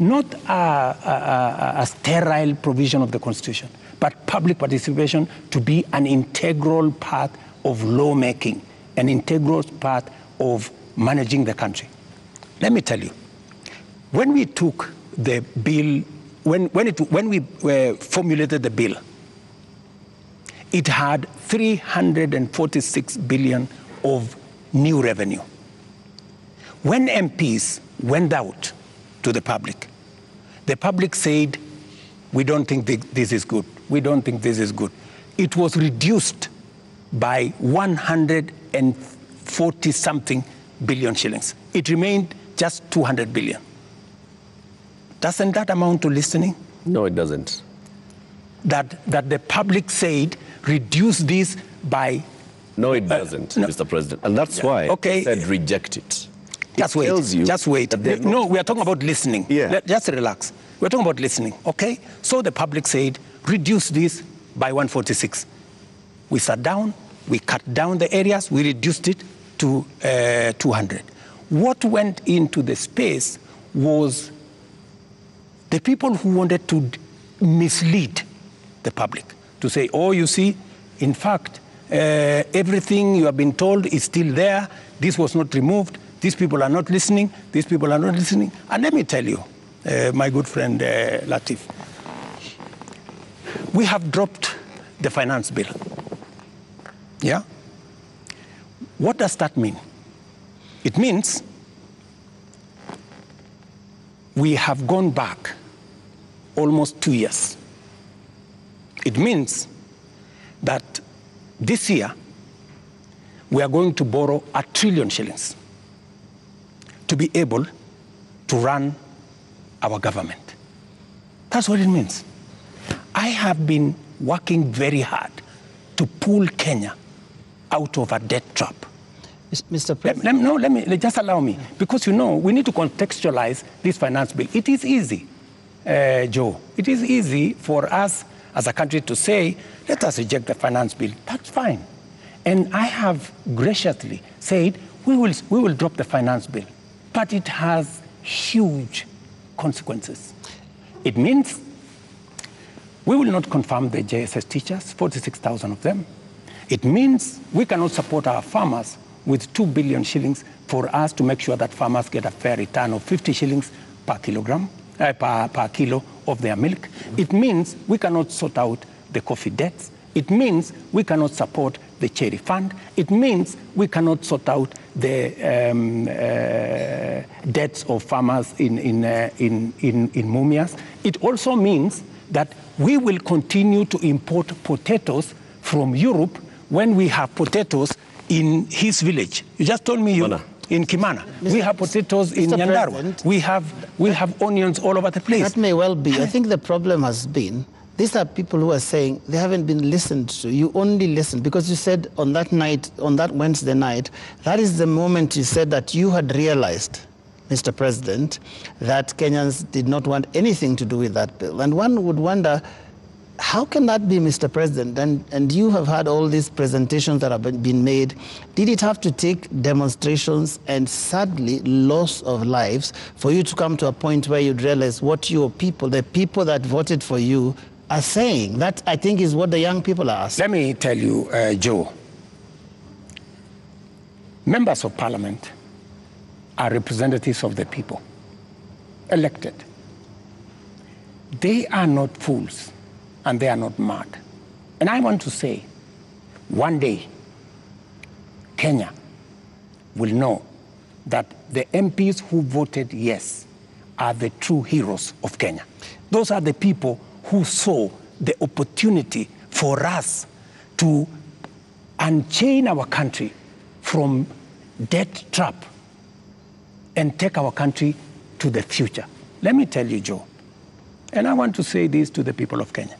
not a, a, a, a sterile provision of the Constitution, but public participation to be an integral part of lawmaking, an integral part of managing the country. Let me tell you, when we took the bill, when, when, it, when we uh, formulated the bill, it had 346 billion of new revenue. When MPs went out to the public, the public said, We don't think thi- this is good. We don't think this is good. It was reduced by 140 something billion shillings. It remained just 200 billion. Doesn't that amount to listening? No, it doesn't. That, that the public said, reduce this by No, it doesn't, no. Mr. President. And that's why Okay. I said reject it. Just it wait. tells you just wait. No, we are talking about listening. Yeah. Let- just relax. We're talking about listening, okay? So the public said, reduce this by 146. We sat down, we cut down the areas, we reduced it to uh, 200. What went into the space was the people who wanted to mislead the public to say, oh, you see, in fact, uh, everything you have been told is still there. This was not removed. These people are not listening. These people are not listening. And let me tell you, uh, my good friend uh, Latiff. We have dropped the finance bill. Yeah? What does that mean? It means we have gone back almost two years. It means that this year we are going to borrow a trillion shillings to be able to run our government. That's what it means. I have been working very hard to pull Kenya out of a debt trap. Mr. Let, President. let, no, let me just allow me because you know we need to contextualize this finance bill. It is easy, uh, Joe. It is easy for us as a country to say, let us reject the finance bill. That's fine. And I have graciously said we will we will drop the finance bill, but it has huge consequences. It means we will not confirm the JSS teachers, 46,000 of them. It means we cannot support our farmers with 2 billion shillings for us to make sure that farmers get a fair return of 50 shillings per kilogram, uh, per, per kilo of their milk. It means we cannot sort out the coffee debts. It means we cannot support the cherry fund. It means we cannot sort out the um, uh, debts of farmers in, in, uh, in, in, in Mumias. It also means that we will continue to import potatoes from Europe when we have potatoes in his village. You just told me you, Kimana. In Kimana. we have potatoes in Mr. Nyandarua. President. We have, we have onions all over the place. That may well be. I think the problem has been these are people who are saying they haven't been listened to. You only listen because you said on that night, on that Wednesday night, that is the moment you said that you had realized, Mr. President, that Kenyans did not want anything to do with that bill. And one would wonder, how can that be, Mr. President? And, and you have had all these presentations that have been- made. Did it have to take demonstrations and sadly loss of lives for you to come to a point where you'd realize what your people, the people that voted for you, are saying? That, I think, is what the young people are asking. Let me tell you, uh, Joe. Members of parliament are representatives of the people, elected. They are not fools and they are not mad. And I want to say, one day, Kenya will know that the MPs who voted yes are the true heroes of Kenya. Those are the people who saw the opportunity for us to unchain our country from debt trap and take our country to the future. Let me tell you, Joe, and I want to say this to the people of Kenya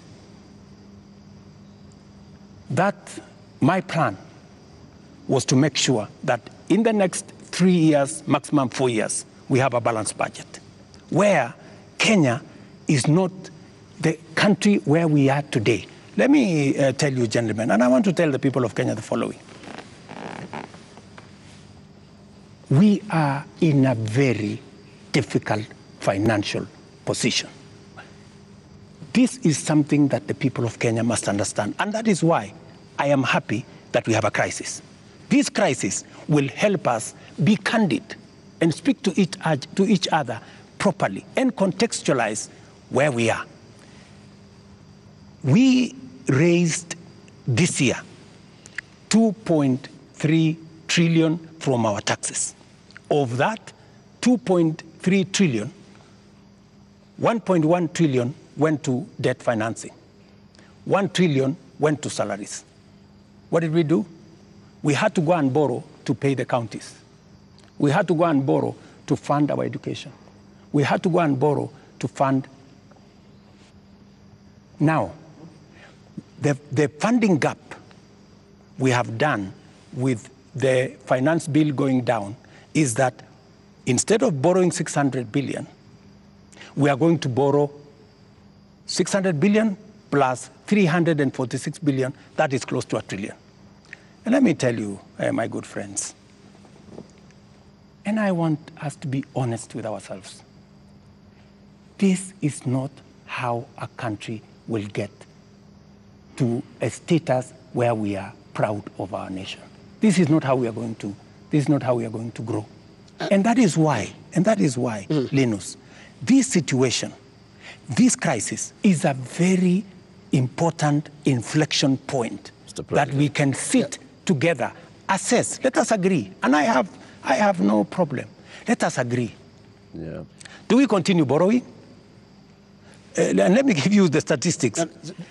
that my plan was to make sure that in the next three years, maximum four years, we have a balanced budget where Kenya is not the country where we are today. Let me uh, tell you, gentlemen, and I want to tell the people of Kenya the following. We are in a very difficult financial position. This is something that the people of Kenya must understand. And that is why I am happy that we have a crisis. This crisis will help us be candid and speak to each, to each other properly and contextualize where we are. We raised this year 2.3 trillion from our taxes. Of that 2.3 trillion, 1.1 trillion went to debt financing. 1 trillion went to salaries. What did we do? We had to go and borrow to pay the counties. We had to go and borrow to fund our education. We had to go and borrow to fund. Now, the, the funding gap we have done with the finance bill going down is that instead of borrowing 600 billion, we are going to borrow 600 billion plus 346 billion, that is close to a trillion. And let me tell you, uh, my good friends, and I want us to be honest with ourselves. This is not how a country will get to a status where we are proud of our nation. This is not how we are going to, this is not how we are going to grow. And that is why, and that is why, Linus, this situation, this crisis is a very important inflection point that we can sit together, assess. Let us agree. And I have, I have no problem. Let us agree. Yeah. Do we continue borrowing? Uh, and let me give you the statistics.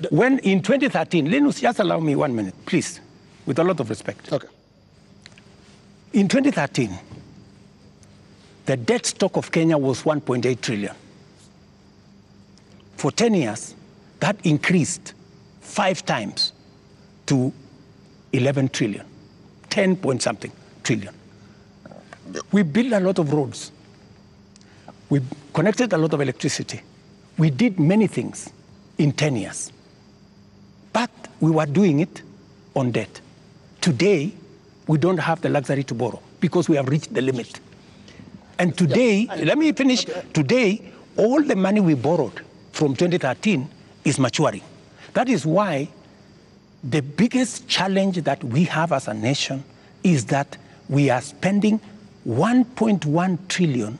When in 2013, Linus, just allow me one minute, please, with a lot of respect. Okay. In 2013, the debt stock of Kenya was 1.8 trillion. For 10 years, that increased five times to 11 trillion, 10 point something trillion. We built a lot of roads. We connected a lot of electricity. We did many things in 10 years. But we were doing it on debt. Today, we don't have the luxury to borrow because we have reached the limit. And today, let me finish. Today, all the money we borrowed from 2013 is maturing. That is why the biggest challenge that we have as a nation is that we are spending 1.1 trillion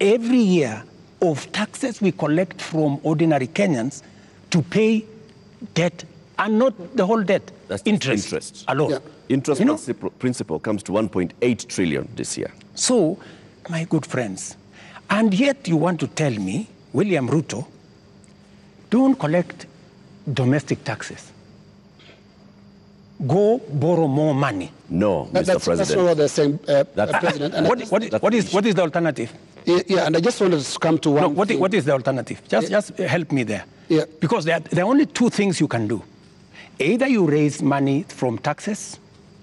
every year of taxes we collect from ordinary Kenyans to pay debt and not the whole debt, That's interest, interest. alone. Yeah. Interest You know? principle, principle comes to 1.8 trillion this year. So, my good friends, and yet you want to tell me, William Ruto, don't collect domestic taxes. Go borrow more money. No, Mr. that's, President. that's not what they're saying, uh, That- uh, President. And What, just- what, that's what, the is, what is the alternative? yeah, yeah, and I just wanted to come to one. No, what, thing. what is the alternative? Just, just help me there. Yeah. Because there are, there are only two things you can do. Either you raise money from taxes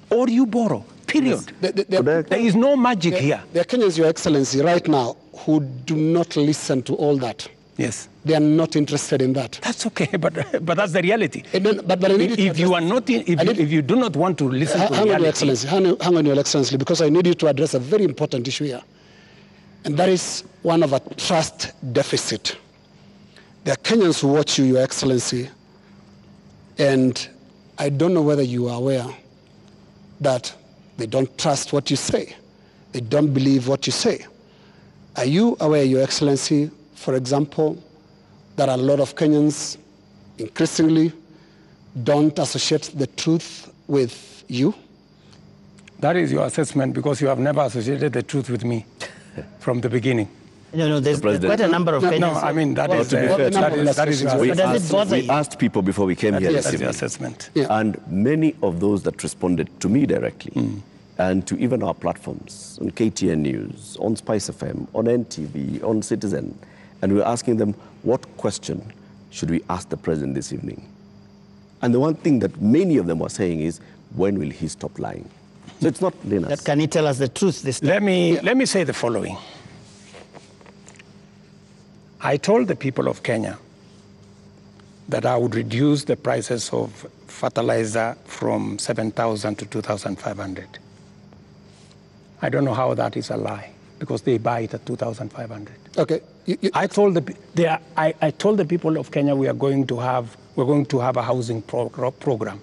or you borrow, period. The- the- the- Could There is no magic There- here. There are Kenyans, Your Excellency, right now who do not listen to all that. Yes. They are not interested in that. That's okay, but, but that's the reality. Eh, then- but- but I need if you are not, in, if, I you, need- if you do not want to listen Ha- to hang on, Your Excellency. Hang on, hang on, Your Excellency, because I need you to address a very important issue here. And that is one of a trust deficit. There are Kenyans who watch you, Your Excellency, and I don't know whether you are aware that they don't trust what you say. They don't believe what you say. Are you aware, Your Excellency, for example, that a lot of Kenyans increasingly don't associate the truth with you? that is your assessment because you have never associated the truth with me from the beginning. No, no, there's, there's quite a number of No, Kenyans. No, I mean, that Well, is to be uh, fair to that you, is- that is We asked, we asked people before we came here Yes. this That's assessment. Yeah. And many of those that responded to me directly Hmm. and to even our platforms on KTN News, on Spice FM, on NTV, on Citizen, and we were asking them, what question should we ask the president this evening? And the one thing that many of them were saying is, when will he stop lying? So it's not Linus. That can he tell us the truth this time? Let me, let me say the following. I told the people of Kenya that I would reduce the prices of fertilizer from 7,000 to 2,500. I don't know how that is a lie because they buy it at 2,500. Okay. You, you, I told the they are, I, I told the people of Kenya we are going to have we're going to have a housing pro- program.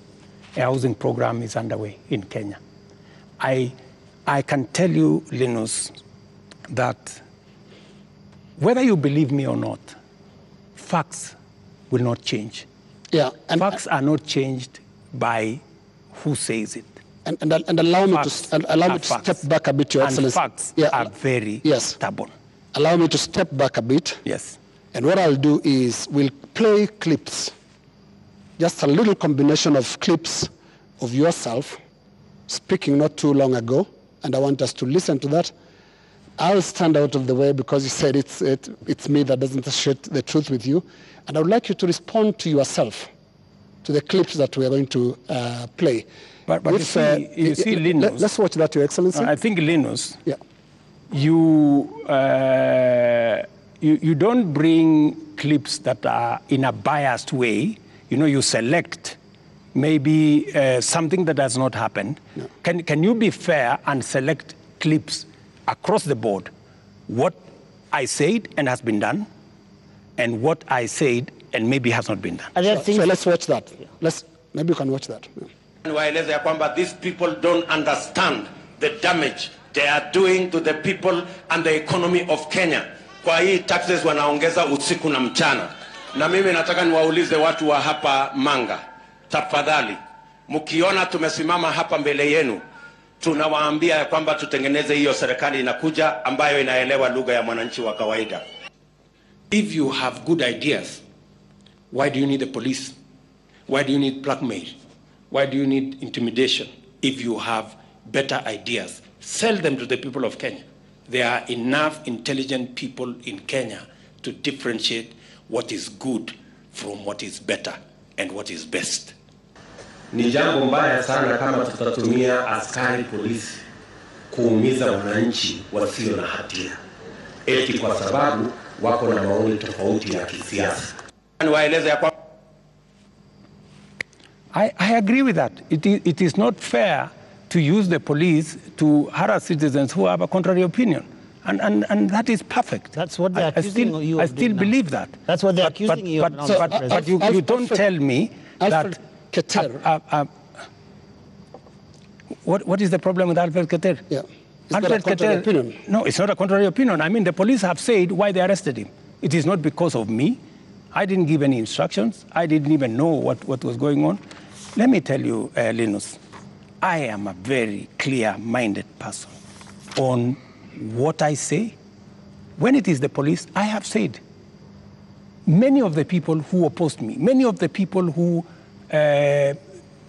A housing program is underway in Kenya. I I can tell you, Linus, that whether you believe me or not, facts will not change. yeah. And, facts are not changed by who says it. and, and, and allow me to, and allow me to facts. step back a bit, Your and Excellency. facts yeah. are very yes. stubborn. Allow me to step back a bit. Yes. And what I'll do is we'll play clips, just a little combination of clips of yourself speaking not too long ago, and I want us to listen to that. I'll stand out of the way because you said it's, it, it's me that doesn't share the truth with you, and I would like you to respond to yourself, to the clips that we are going to uh, play. But- but you see- you see, Linus- let, us watch that, Your Excellency. I think Linus, yeah. You, uh, you, you don't bring clips that are in a biased way. You know, you select maybe uh, something that has not happened. Can, can you be fair and select clips across the board? What I said and has been done, and what I said and maybe has not been done. Are there So, things so let's watch that. Let's, maybe you can watch that. Yeah. waeleze ya kwamba these people don't understand the damage they are doing to the people and the economy of Kenya kwa hii taxes wanaongeza usiku na mchana. Na mimi nataka niwaulize watu wa hapa Manga, tafadhali, mkiona tumesimama hapa mbele yenu, tunawaambia ya kwamba tutengeneze hiyo serikali inakuja ambayo inaelewa lugha ya mwananchi wa kawaida. If you have good ideas, why do you need the police? Why do you need blackmail? Why do you need intimidation? If you have better ideas, sell them to the people of Kenya. There are enough intelligent people in Kenya to differentiate what is good from what is better and what is best. Ni jambo mbaya sana kama tutatumia askari polisi kuumiza wananchi wasio na hatia eti kwa sababu wako na maoni tofauti ya kisiasa. Niwaeleze ya kwamba I, I agree with that. It is, it is not fair to use the police to harass citizens who have a contrary opinion. And, and, and that is perfect. That's what they're I, I accusing still, you I still doing now. believe that. That's what they're But- accusing but, you of but, but, but you, you don't Alfred- tell me Alfred that. Keter. uh, uh, uh, what, what is the problem with Alfred Keter? Yeah. Is that a contrary opinion? No, it's not a contrary opinion. I mean, the police have said why they arrested him. It is not because of me. I didn't give any instructions. I didn't even know what, what was going on. Let me tell you, uh, Linus, I am a very clear minded person on what I say. When it is the police, I have said many of the people who opposed me, many of the people who uh,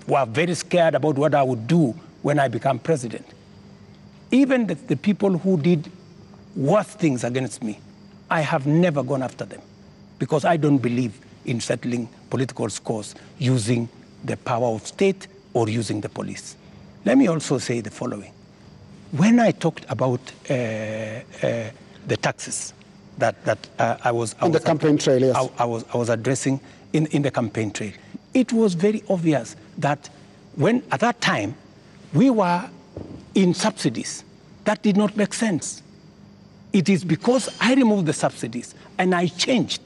were very scared about what I would do when I become president, even the, the people who did worse things against me, I have never gone after them because I don't believe in settling political scores using the power of state or using the police. Let me also say the following. When I talked about uh, uh, the taxes that, that uh, I was I On the campaign trail, yes. I, I was, I was addressing in, in the campaign trail, it was very obvious that when at that time we were in subsidies, that did not make sense. It is because I removed the subsidies and I changed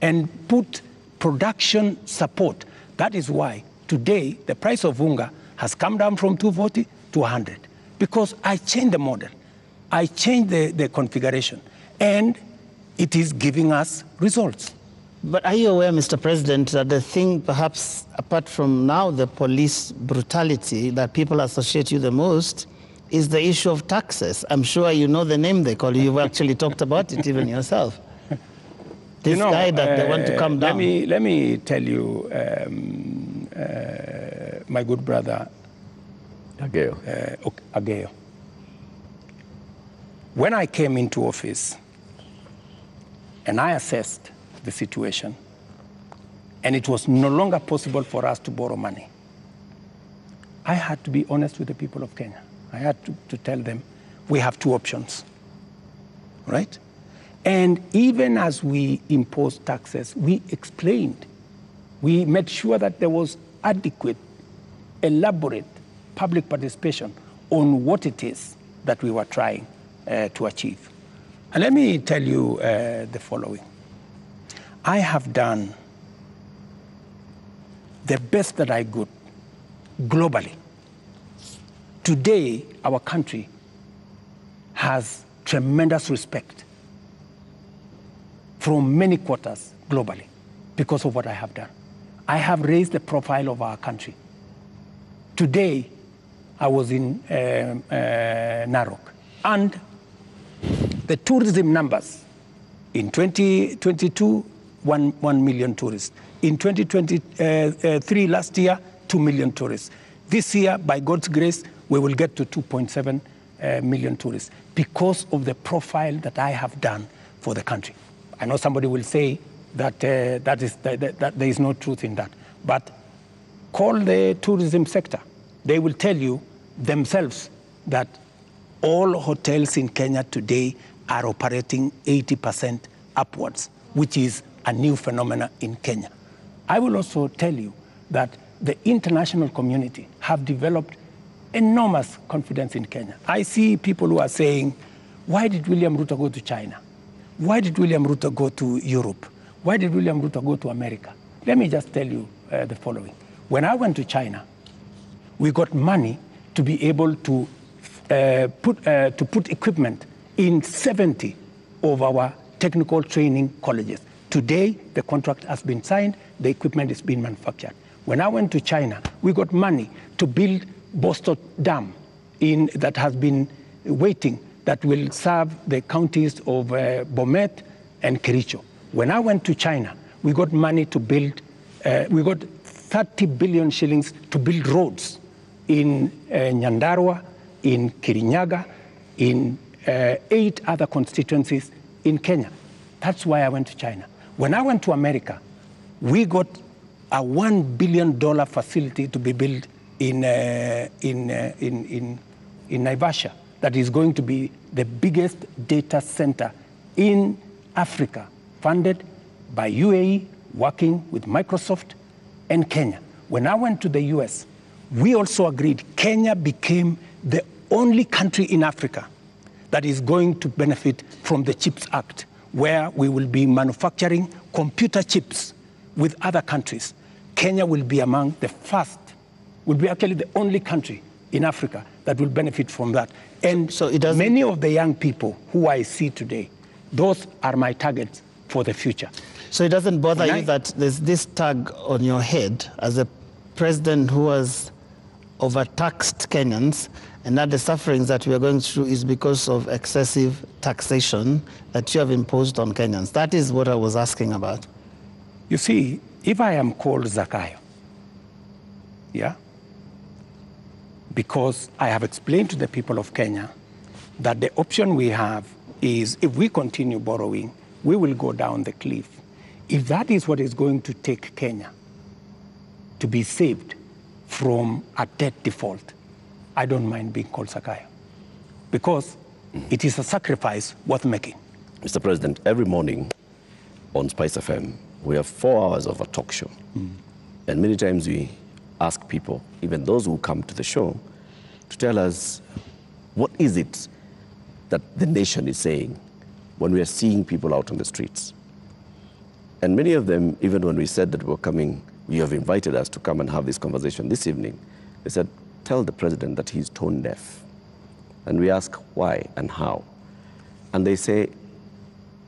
and put production support. That is why today the price of unga has come down from 240 to 100 because I changed the model. I changed the, the configuration and it is giving us results. But are you aware, Mr. President, that the thing, perhaps apart from now the police brutality that people associate you the most, is the issue of taxes? I'm sure you know the name they call you. You've actually talked about it even yourself. This You know, guy that they want to uh, come Let me, let me tell you, um, uh, my good brother Ageo. uh, Ageo. When I came into office and I assessed the situation, and it was no longer possible for us to borrow money, I had to be honest with the people of Kenya. I had to, to tell them we have two options, right? And even as we imposed taxes, we explained, we made sure that there was adequate elaborate public participation on what it is that we were trying uh, to achieve. And let me tell you uh, the following I have done the best that I could globally. Today, our country has tremendous respect from many quarters globally because of what I have done. I have raised the profile of our country. Today, I was in um, uh, Narok, and the tourism numbers in 2022, one, 1 million tourists. In 2023, last year, 2 million tourists. This year, by God's grace, we will get to 2.7 uh, million tourists because of the profile that I have done for the country. I know somebody will say that, uh, that, is, that, that there is no truth in that. But call the tourism sector. They will tell you themselves that all hotels in Kenya today are operating 80% upwards, which is a new phenomenon in Kenya. I will also tell you that the international community have developed enormous confidence in Kenya. I see people who are saying, why did William Ruto go to China? Why did William Ruto go to Europe? Why did William Ruto go to America? Let me just tell you uh, the following. When I went to China, we got money to be able to, uh, put, uh, to put equipment in 70 of our technical training colleges. Today, the contract has been signed, the equipment is being manufactured. When I went to China, we got money to build Bosto Dam in, that has been waiting, that will serve the counties of uh, Bomet and Kericho. When I went to China, we got money to build, uh, we got 30 billion shillings to build roads in uh, Nyandarua, in Kirinyaga, in uh, eight other constituencies in Kenya. That's why I went to China. When I went to America, we got a $1 billion facility to be built in, uh, in, uh, in, in, in Naivasha that is going to be the biggest data center in Africa, funded by UAE, working with Microsoft and Kenya. When I went to the US, we also agreed Kenya became the only country in Africa that is going to benefit from the CHIPS Act, where we will be manufacturing computer chips with other countries. Kenya will be among the first, will be actually the only country in Africa that will benefit from that. And So it many of the young people who I see today, those are my targets for the future. So it doesn't bother When you I- that there's this tag on your head as a president who has overtaxed Kenyans, and that the sufferings that we are going through is because of excessive taxation that you have imposed on Kenyans. That is what I was asking about. You see, if I am called Zakayo, yeah, because I have explained to the people of Kenya that the option we have is if we continue borrowing, we will go down the cliff. If that is what is going to take Kenya to be saved from a debt default, I don't mind being called Zakayo because it is a sacrifice worth making. Mr. President, every morning on Spice FM, we have four hours of a talk show. Hmm. And many times we ask people, even those who come to the show, to tell us what is it that the nation is saying when we are seeing people out on the streets. And many of them, even when we said that we were coming, you have invited us to come and have this conversation this evening, they said, tell the president that he's tone deaf. And we ask why and how. And they say,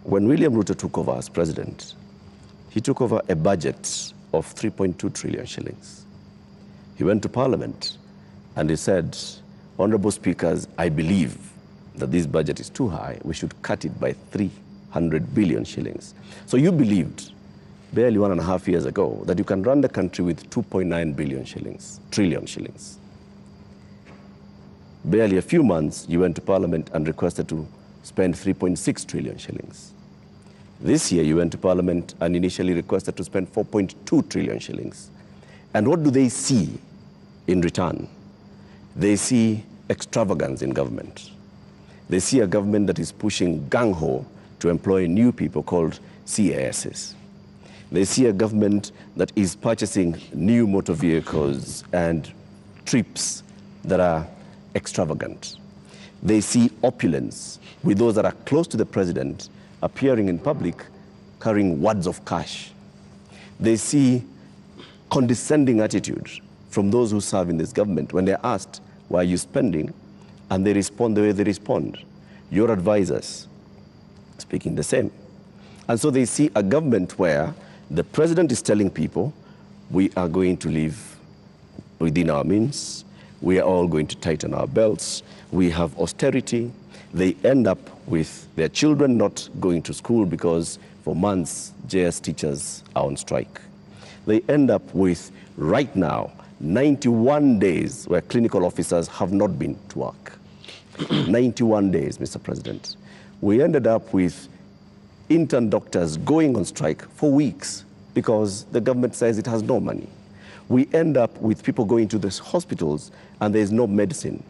when William Ruto took over as president, he took over a budget of 3.2 trillion shillings. He went to parliament and he said, Honorable Speakers, I believe that this budget is too high. We should cut it by 300 billion shillings. So you believed barely one and a half years ago that you can run the country with 2.9 billion shillings, trillion shillings. Barely a few months, you went to parliament and requested to spend 3.6 trillion shillings. This year, you went to Parliament and initially requested to spend 4.2 trillion shillings. And what do they see in return? They see extravagance in government. They see a government that is pushing gang ho to employ new people called CASs. They see a government that is purchasing new motor vehicles and trips that are extravagant. They see opulence with those that are close to the president appearing in public carrying wads of cash. They see condescending attitude from those who serve in this government when they're asked, why are you spending? And they respond the way they respond. Your advisors speaking the same. And so they see a government where the president is telling people, we are going to live within our means, we are all going to tighten our belts, we have austerity. They end up with their children not going to school because for months JS teachers are on strike. They end up with, right now, 91 days where clinical officers have not been to work. 91 days, Mr. President. We ended up with intern doctors going on strike for weeks because the government says it has no money. We end up with people going to the hospitals and there's no medicine.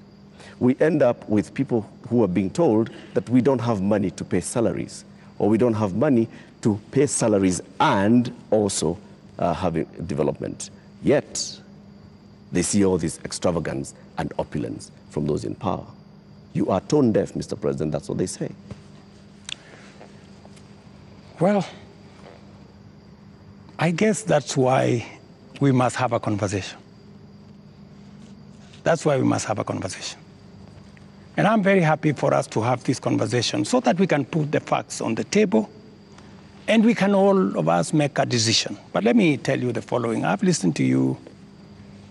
We end up with people who are being told that we don't have money to pay salaries or we don't have money to pay salaries and also uh, having development. Yet, they see all this extravagance and opulence from those in power. You are tone deaf, Mr. President, that's what they say. Well, I guess that's why we must have a conversation. That's why we must have a conversation. And I'm very happy for us to have this conversation so that we can put the facts on the table And we can all of us make a decision. But let me tell you the following I've listened to you,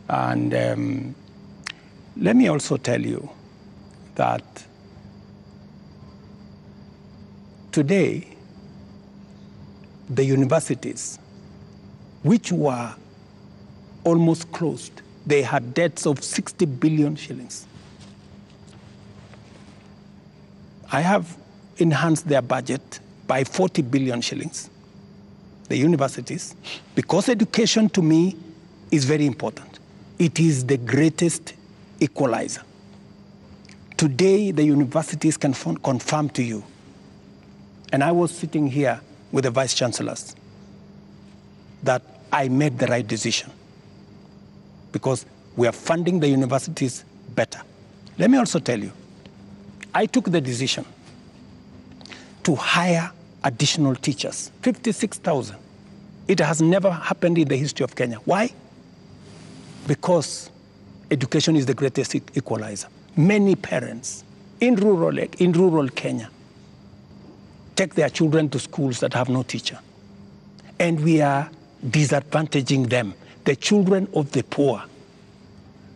and um, let me also tell you that today, the universities, which were almost closed, they had debts of 60 billion shillings. I have enhanced their budget by 40 billion shillings, the universities, because education to me is very important. It is the greatest equalizer. Today, the universities can confirm to you, and I was sitting here with the vice chancellors, that I made the right decision because we are funding the universities better. Let me also tell you, I took the decision to hire additional teachers 56,000. It has never happened in the history of Kenya. Why? Because education is the greatest equalizer. Many parents in rural, in rural Kenya take their children to schools that have no teacher. And we are disadvantaging them. The children of the poor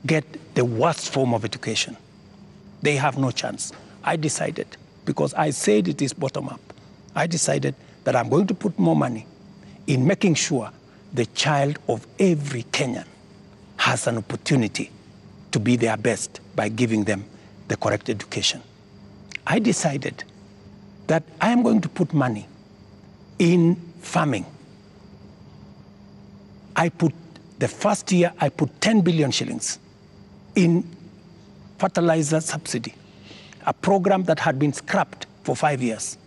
get the worst form of education. They have no chance. I decided, because I said it is bottom up, I decided that I'm going to put more money in making sure the child of every Kenyan has an opportunity to be their best by giving them the correct education. I decided that I am going to put money in farming. I put the first year I put 10 billion shillings in fertilizer subsidy, a program that had been scrapped for five years.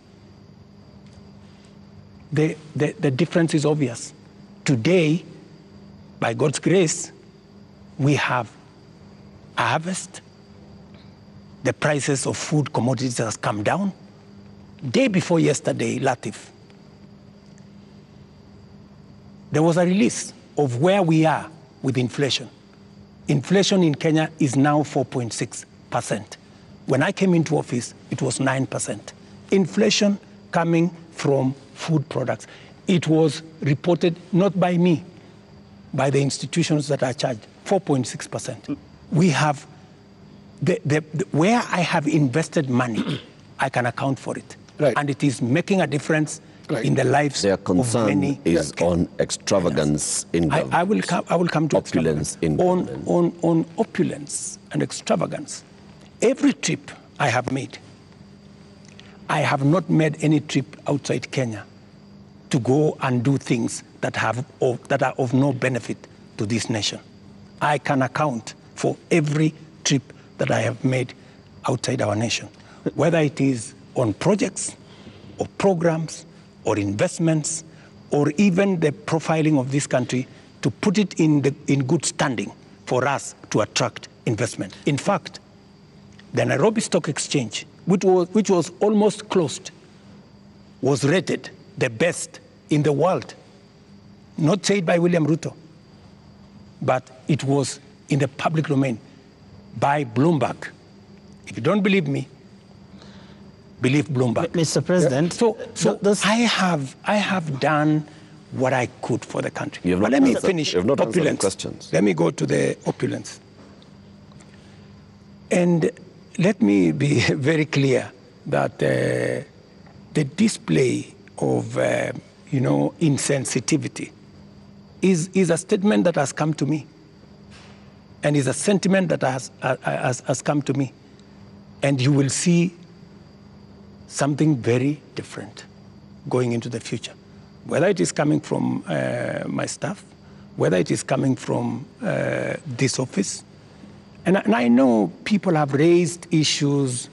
The, the, the difference is obvious. Today, by God's grace, we have harvest. The prices of food commodities has come down. Day before yesterday, Latiff, there was a release of where we are with inflation. Inflation in Kenya is now 4.6%. When I came into office, it was 9%. Inflation coming from food products. It was reported not by me, by the institutions that are charged, 4.6%. We have, the, the, the, where I have invested money, I can account for it. Right. And it is making a difference Right. in the lives Their of concern many. is on extravagance in I, government. I will come. I will come to Opulence in on, on on opulence and extravagance. Every trip I have made, I have not made any trip outside Kenya to go and do things that have of, that are of no benefit to this nation. I can account for every trip that I have made outside our nation, whether it is on projects or programs or investments or even the profiling of this country to put it in, the, in good standing for us to attract investment. In fact, the Nairobi Stock Exchange, which was, which was almost closed, was rated the best in the world. Not said by William Ruto, but it was in the public domain by Bloomberg. If you don't believe me, believe Bloomberg. Mr. President, So, so th- this- I have I have done what I could for the country. You have but not let me finish you have not opulence. questions. Let me go to the opulence. And let me be very clear that uh, the display of uh, you know insensitivity is, is a statement that has come to me and is a sentiment that has, has, has come to me. And you will see something very different going into the future. Whether it is coming from uh, my staff, whether it is coming from uh, this office. And, and I know people have raised issues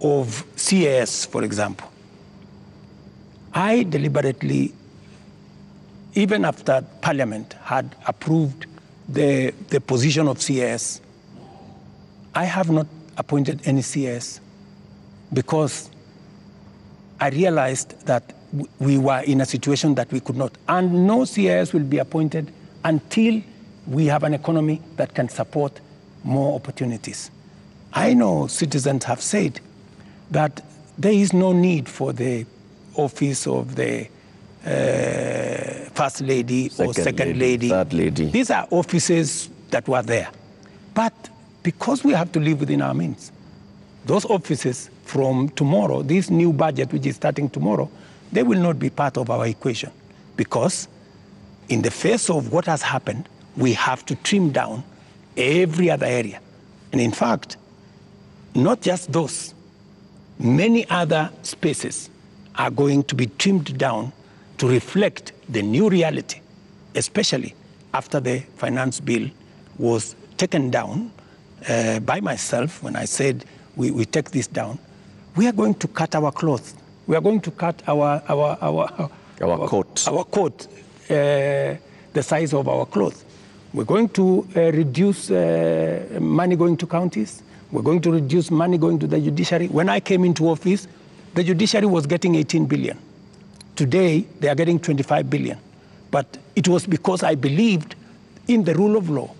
of CAS, for example. I deliberately, even after Parliament had approved the, the position of CAS, I have not appointed any CAS because I realized that we were in a situation that we could not. And no CIS will be appointed until we have an economy that can support more opportunities. I know citizens have said that there is no need for the office of the uh, first lady or Second second lady, lady. third lady. These are offices that were there. But because we have to live within our means, those offices from tomorrow, this new budget which is starting tomorrow, they will not be part of our equation because in the face of what has happened, we have to trim down every other area. And in fact, not just those, many other spaces are going to be trimmed down to reflect the new reality, especially after the finance bill was taken down uh, by myself when I said we, we take this down. We are going to cut our cloth. We are going to cut our, our, our, Our coat. Our coat, uh, the size of our cloth. We're going to uh, reduce uh, money going to counties. We're going to reduce money going to the judiciary. When I came into office, the judiciary was getting 18 billion. Today, they are getting 25 billion. But it was because I believed in the rule of law.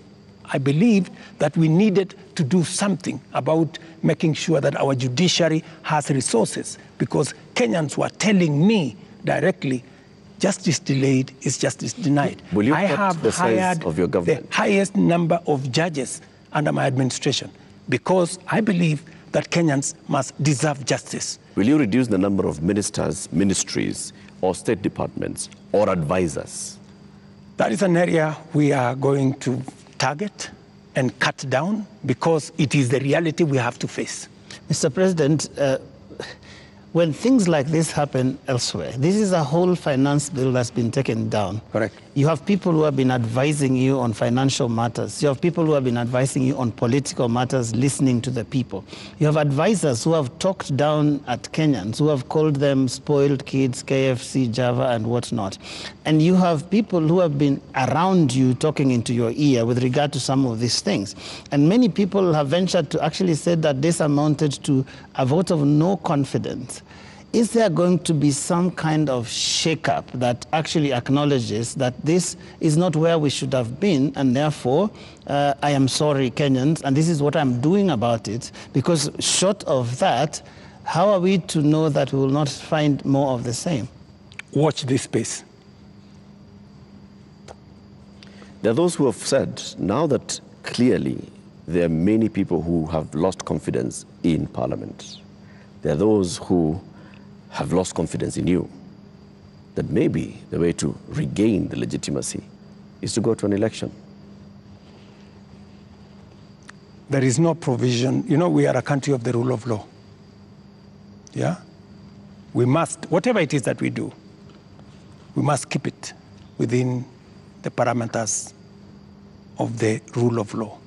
I believed that we needed to do something about making sure that our judiciary has resources because Kenyans were telling me directly justice delayed is justice denied. Will you I have the size hired of your government? the highest number of judges under my administration because I believe that Kenyans must deserve justice. Will you reduce the number of ministers, ministries, or state departments, or advisors? That is an area we are going to target and cut down because it is the reality we have to face. Mr. President, uh, when things like this happen elsewhere, this is a whole finance bill that's been taken down. Correct. You have people who have been advising you on financial matters. You have people who have been advising you on political matters, listening to the people. You have advisors who have talked down at Kenyans, who have called them spoiled kids, KFC, Java, and whatnot. And you have people who have been around you talking into your ear with regard to some of these things. And many people have ventured to actually say that this amounted to a vote of no confidence. Is there going to be some kind of shake-up that actually acknowledges that this is not where we should have been, and therefore, uh, I am sorry, Kenyans, and this is what I'm doing about it? Because short of that, how are we to know that we will not find more of the same? Watch this space. There are those who have said now that clearly there are many people who have lost confidence in Parliament. There are those who have lost confidence in you. That maybe the way to regain the legitimacy is to go to an election. There is no provision. You know, we are a country of the rule of law. Yeah? We must, whatever it is that we do, we must keep it within the parameters of the rule of law.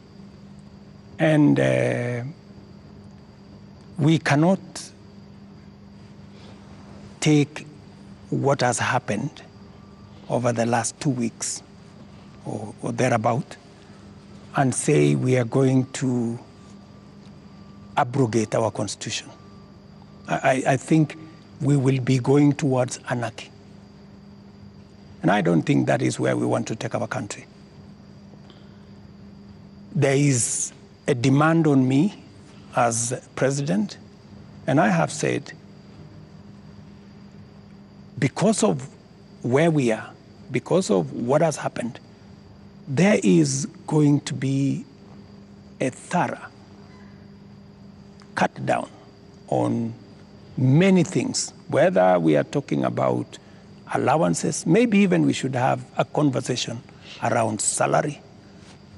And uh, we cannot take what has happened over the last two weeks or, or thereabout and say we are going to abrogate our constitution. I, I- I think we will be going towards anarchy. And I don't think that is where we want to take our country. There is a demand on me as president, and I have said, because of where we are, because of what has happened, there is going to be a thorough cut down on many things, whether we are talking about allowances, maybe even we should have a conversation around salary.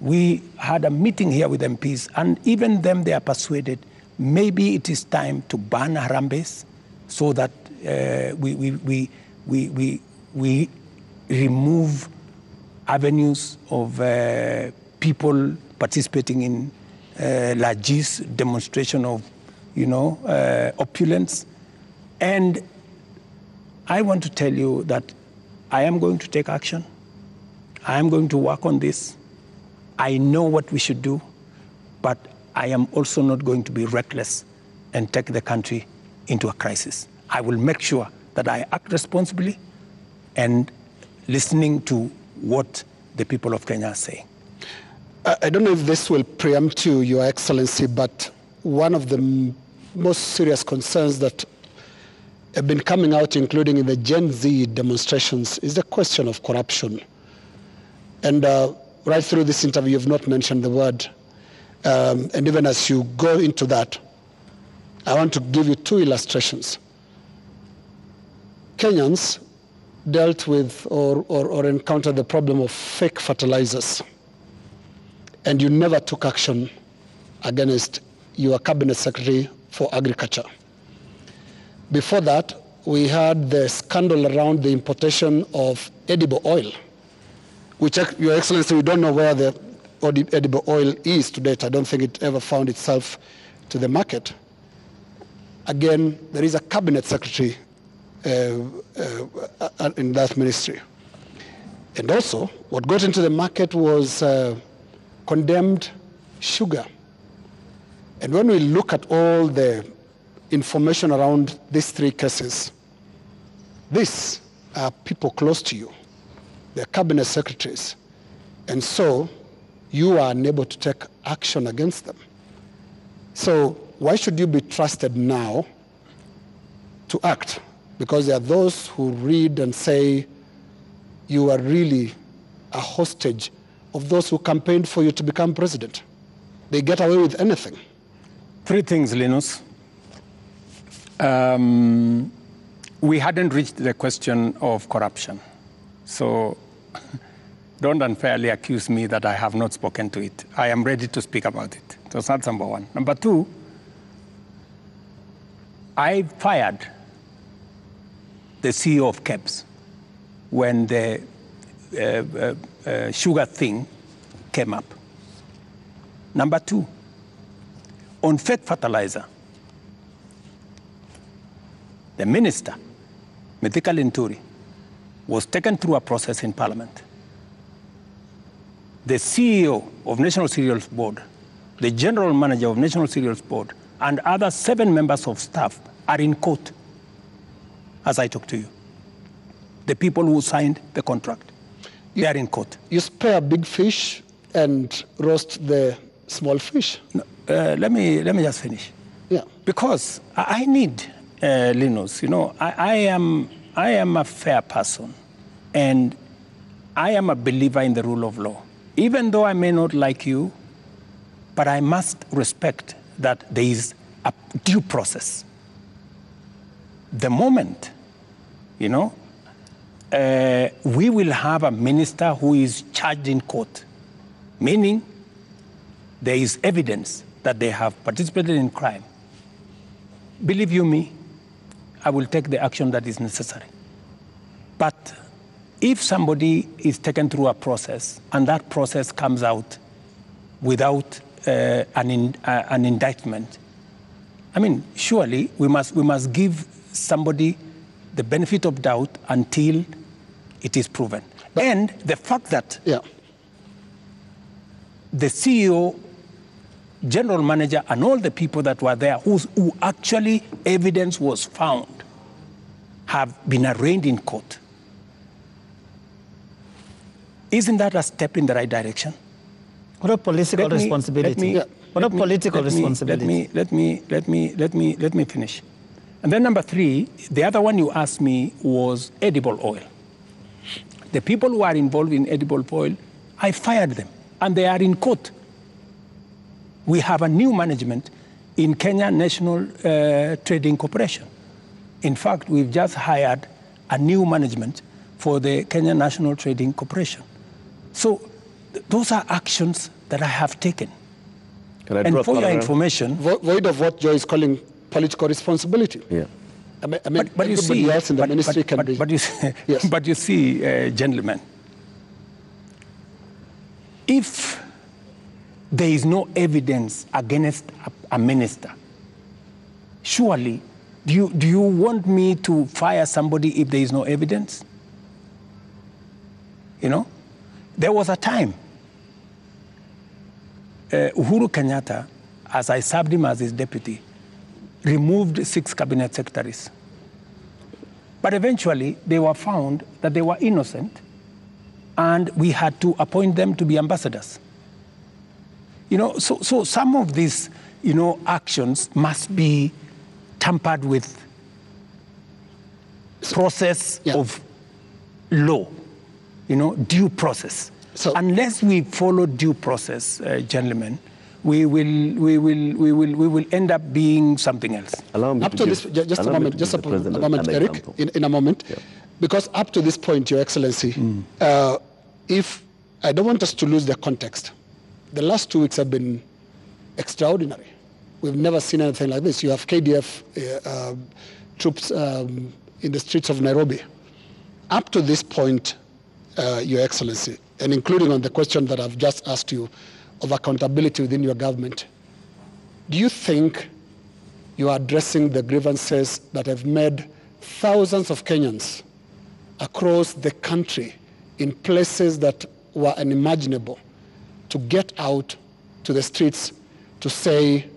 We had a meeting here with MPs, and even them, they are persuaded maybe it is time to ban Harambees so that we, we, we, we, we, remove avenues of uh, people participating in uh, largesse demonstration of, you know, uh, opulence. And I want to tell you that I am going to take action. I am going to work on this. I know what we should do, but I am also not going to be reckless and take the country into a crisis. I will make sure that I act responsibly and listening to what the people of Kenya are saying. I don't know if this will preempt you, Your Excellency, but one of the most serious concerns that have been coming out, including in the Gen Z demonstrations, is the question of corruption. And uh, right through this interview, you've not mentioned the word. Um, and even as you go into that, I want to give you two illustrations. Kenyans dealt with or, or, or encountered the problem of fake fertilizers, and you never took action against your cabinet secretary for agriculture. Before that, we had the scandal around the importation of edible oil, which, Your Excellency, we don't know where the edible oil is to date. I don't think it ever found itself to the market. Again, there is a cabinet secretary Uh, uh, uh, in that ministry. And also, what got into the market was uh, condemned sugar. And when we look at all the information around these three cases, these are people close to you. They're cabinet secretaries. And so you are unable to take action against them. So why should you be trusted now to act? Because there are those who read and say you are really a hostage of those who campaigned for you to become president. They get away with anything. Three things, Linus. Um, we hadn't reached the question of corruption. So don't unfairly accuse me that I have not spoken to it. I am ready to speak about it. So that's number one. Number two, I fired the CEO of KEBS when the uh, uh, uh, sugar thing came up. Number two, on fake fertilizer, the minister, Mithika Linturi, was taken through a process in parliament. The CEO of National Cereals Board, the general manager of National Cereals Board, and other seven members of staff are in court as I talk to you. The people who signed the contract, they are in court. You spare big fish and roast the small fish. No, uh, let, me, let me just finish. Yeah. Because I I need, uh, Linus, you know, I, I, am, I am a fair person and I am a believer in the rule of law. Even though I may not like you, but I must respect that there is a due process. The moment, you know, uh, we will have a minister who is charged in court, meaning there is evidence that they have participated in crime. Believe you me, I will take the action that is necessary. But if somebody is taken through a process and that process comes out without uh, an, in, uh, an indictment, I mean, surely we must, we must give somebody the benefit of doubt until it is proven. But- and the fact that Yeah. the CEO, general manager, and all the people that were there whose, who actually evidence was found have been arraigned in court. Isn't that a step in the right direction? What a political Let responsibility. let me- what a political let me- responsibility. Let me, let me, let me, let me, let me finish. And then number three, the other one you asked me was edible oil. The people who are involved in edible oil, I fired them, and they are in court. We have a new management in Kenya National uh, Trading Corporation. In fact, we've just hired a new management for the Kenya National Trading Corporation. So th- those are actions that I have taken. Can I And draw for your parallel? information, Vo- void of what Joe is calling political responsibility. Yeah. I mean, I mean but, but you see, else in the but, ministry but, can but, be. but you see, Yes. but you see, uh, gentlemen, if there is no evidence against a, a minister, surely, do you, do you want me to fire somebody if there is no evidence? You know, there was a time uh, Uhuru Kenyatta, as I served him as his deputy, removed six cabinet secretaries. But eventually, they were found that they were innocent, and we had to appoint them to be ambassadors. You know, so, so some of these, you know, actions must be tampered with process Yeah. of law, you know, due process. So- Unless we follow due process, uh, gentlemen, we will, we, will, we, will, we will end up being something else. Allow me Up to to give- this, ju- just a moment, just a, give the po- President a moment, Eric, in, in a moment. Yeah. Because up to this point, Your Excellency, uh, if I don't want us to lose the context, the last two weeks have been extraordinary. We've never seen anything like this. You have KDF uh, um, troops um, in the streets of Nairobi. Up to this point, uh, Your Excellency, and including on the question that I've just asked you of accountability within your government, do you think you are addressing the grievances that have made thousands of Kenyans across the country in places that were unimaginable to get out to the streets to say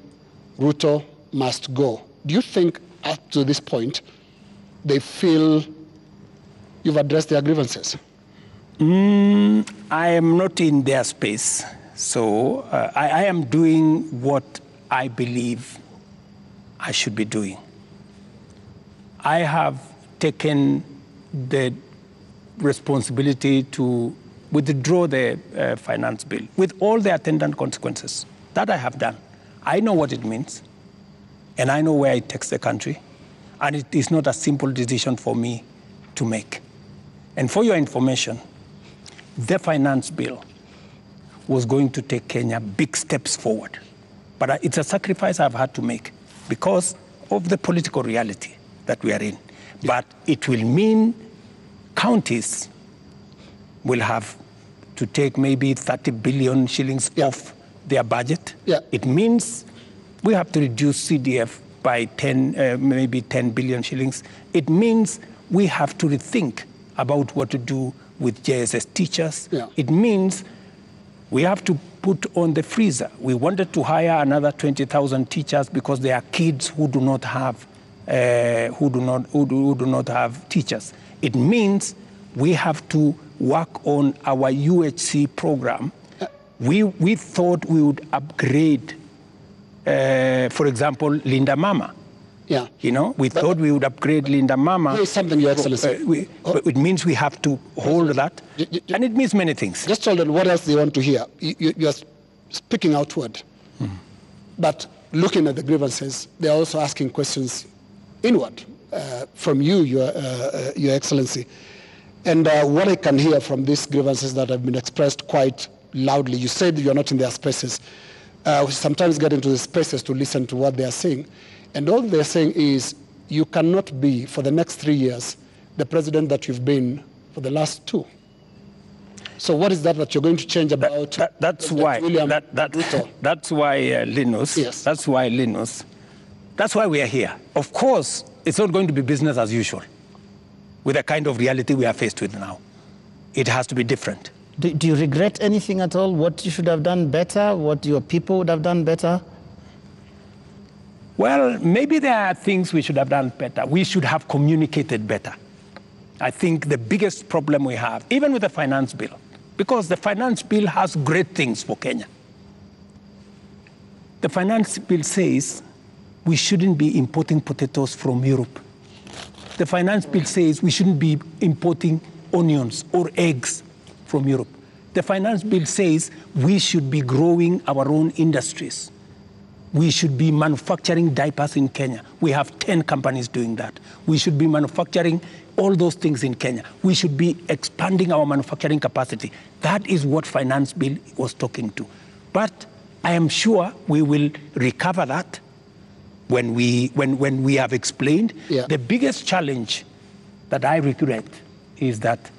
Ruto must go. Do you think up to this point they feel you've addressed their grievances? Mm, I am not in their space, so uh, I, I am doing what I believe I should be doing. I have taken the responsibility to withdraw the uh, finance bill with all the attendant consequences. That I have done. I know what it means, and I know where it takes the country, and it is not a simple decision for me to make. And for your information, the finance bill was going to take Kenya big steps forward. But uh, it's a sacrifice I've had to make because of the political reality that we are in. But it will mean counties will have to take maybe 30 billion shillings Yeah. off their budget. Yeah. It means we have to reduce CDF by 10, uh, maybe 10 billion shillings. It means we have to rethink about what to do with JSS teachers. Yeah. It means we have to put on the freezer. We wanted to hire another 20,000 teachers because there are kids who do not have, uh, who, do not, who, do, who do not have teachers. It means we have to work on our UHC program. We, we thought we would upgrade, uh, for example, Linda Mama. Yeah. You know, we thought we would upgrade Linda Mama. Here is something, Your Excellency. Uh, we, but it means we have to hold that, and it means many things. Just told them what else they want to hear. You, you, you are speaking outward. But looking at the grievances, they are also asking questions inward uh, from you, Your, uh, uh, Your Excellency. And uh, what I can hear from these grievances that have been expressed quite loudly, you said you are not in their spaces. Uh, we sometimes get into the spaces to listen to what they are saying. And all they're saying is you cannot be, for the next three years, the president that you've been for the last two. So what is that that you're going to change about? That, that's why. William that, that, Ruto? that's why uh, Linus. Yes. That's why Linus. That's why we are here. Of course, it's not going to be business as usual, with the kind of reality we are faced with now. It has to be different. Do, do you regret anything at all? What you should have done better? What your people would have done better? Well, maybe there are things we should have done better. We should have communicated better. I think the biggest problem we have, even with the finance bill, because the finance bill has great things for Kenya. The finance bill says we shouldn't be importing potatoes from Europe. The finance bill says we shouldn't be importing onions or eggs from Europe. The finance bill says we should be growing our own industries. We should be manufacturing diapers in Kenya. We have 10 companies doing that. We should be manufacturing all those things in Kenya. We should be expanding our manufacturing capacity. That is what finance bill was talking to. But I am sure we will recover that when we, when, when we have explained. Yeah. The biggest challenge that I regret is that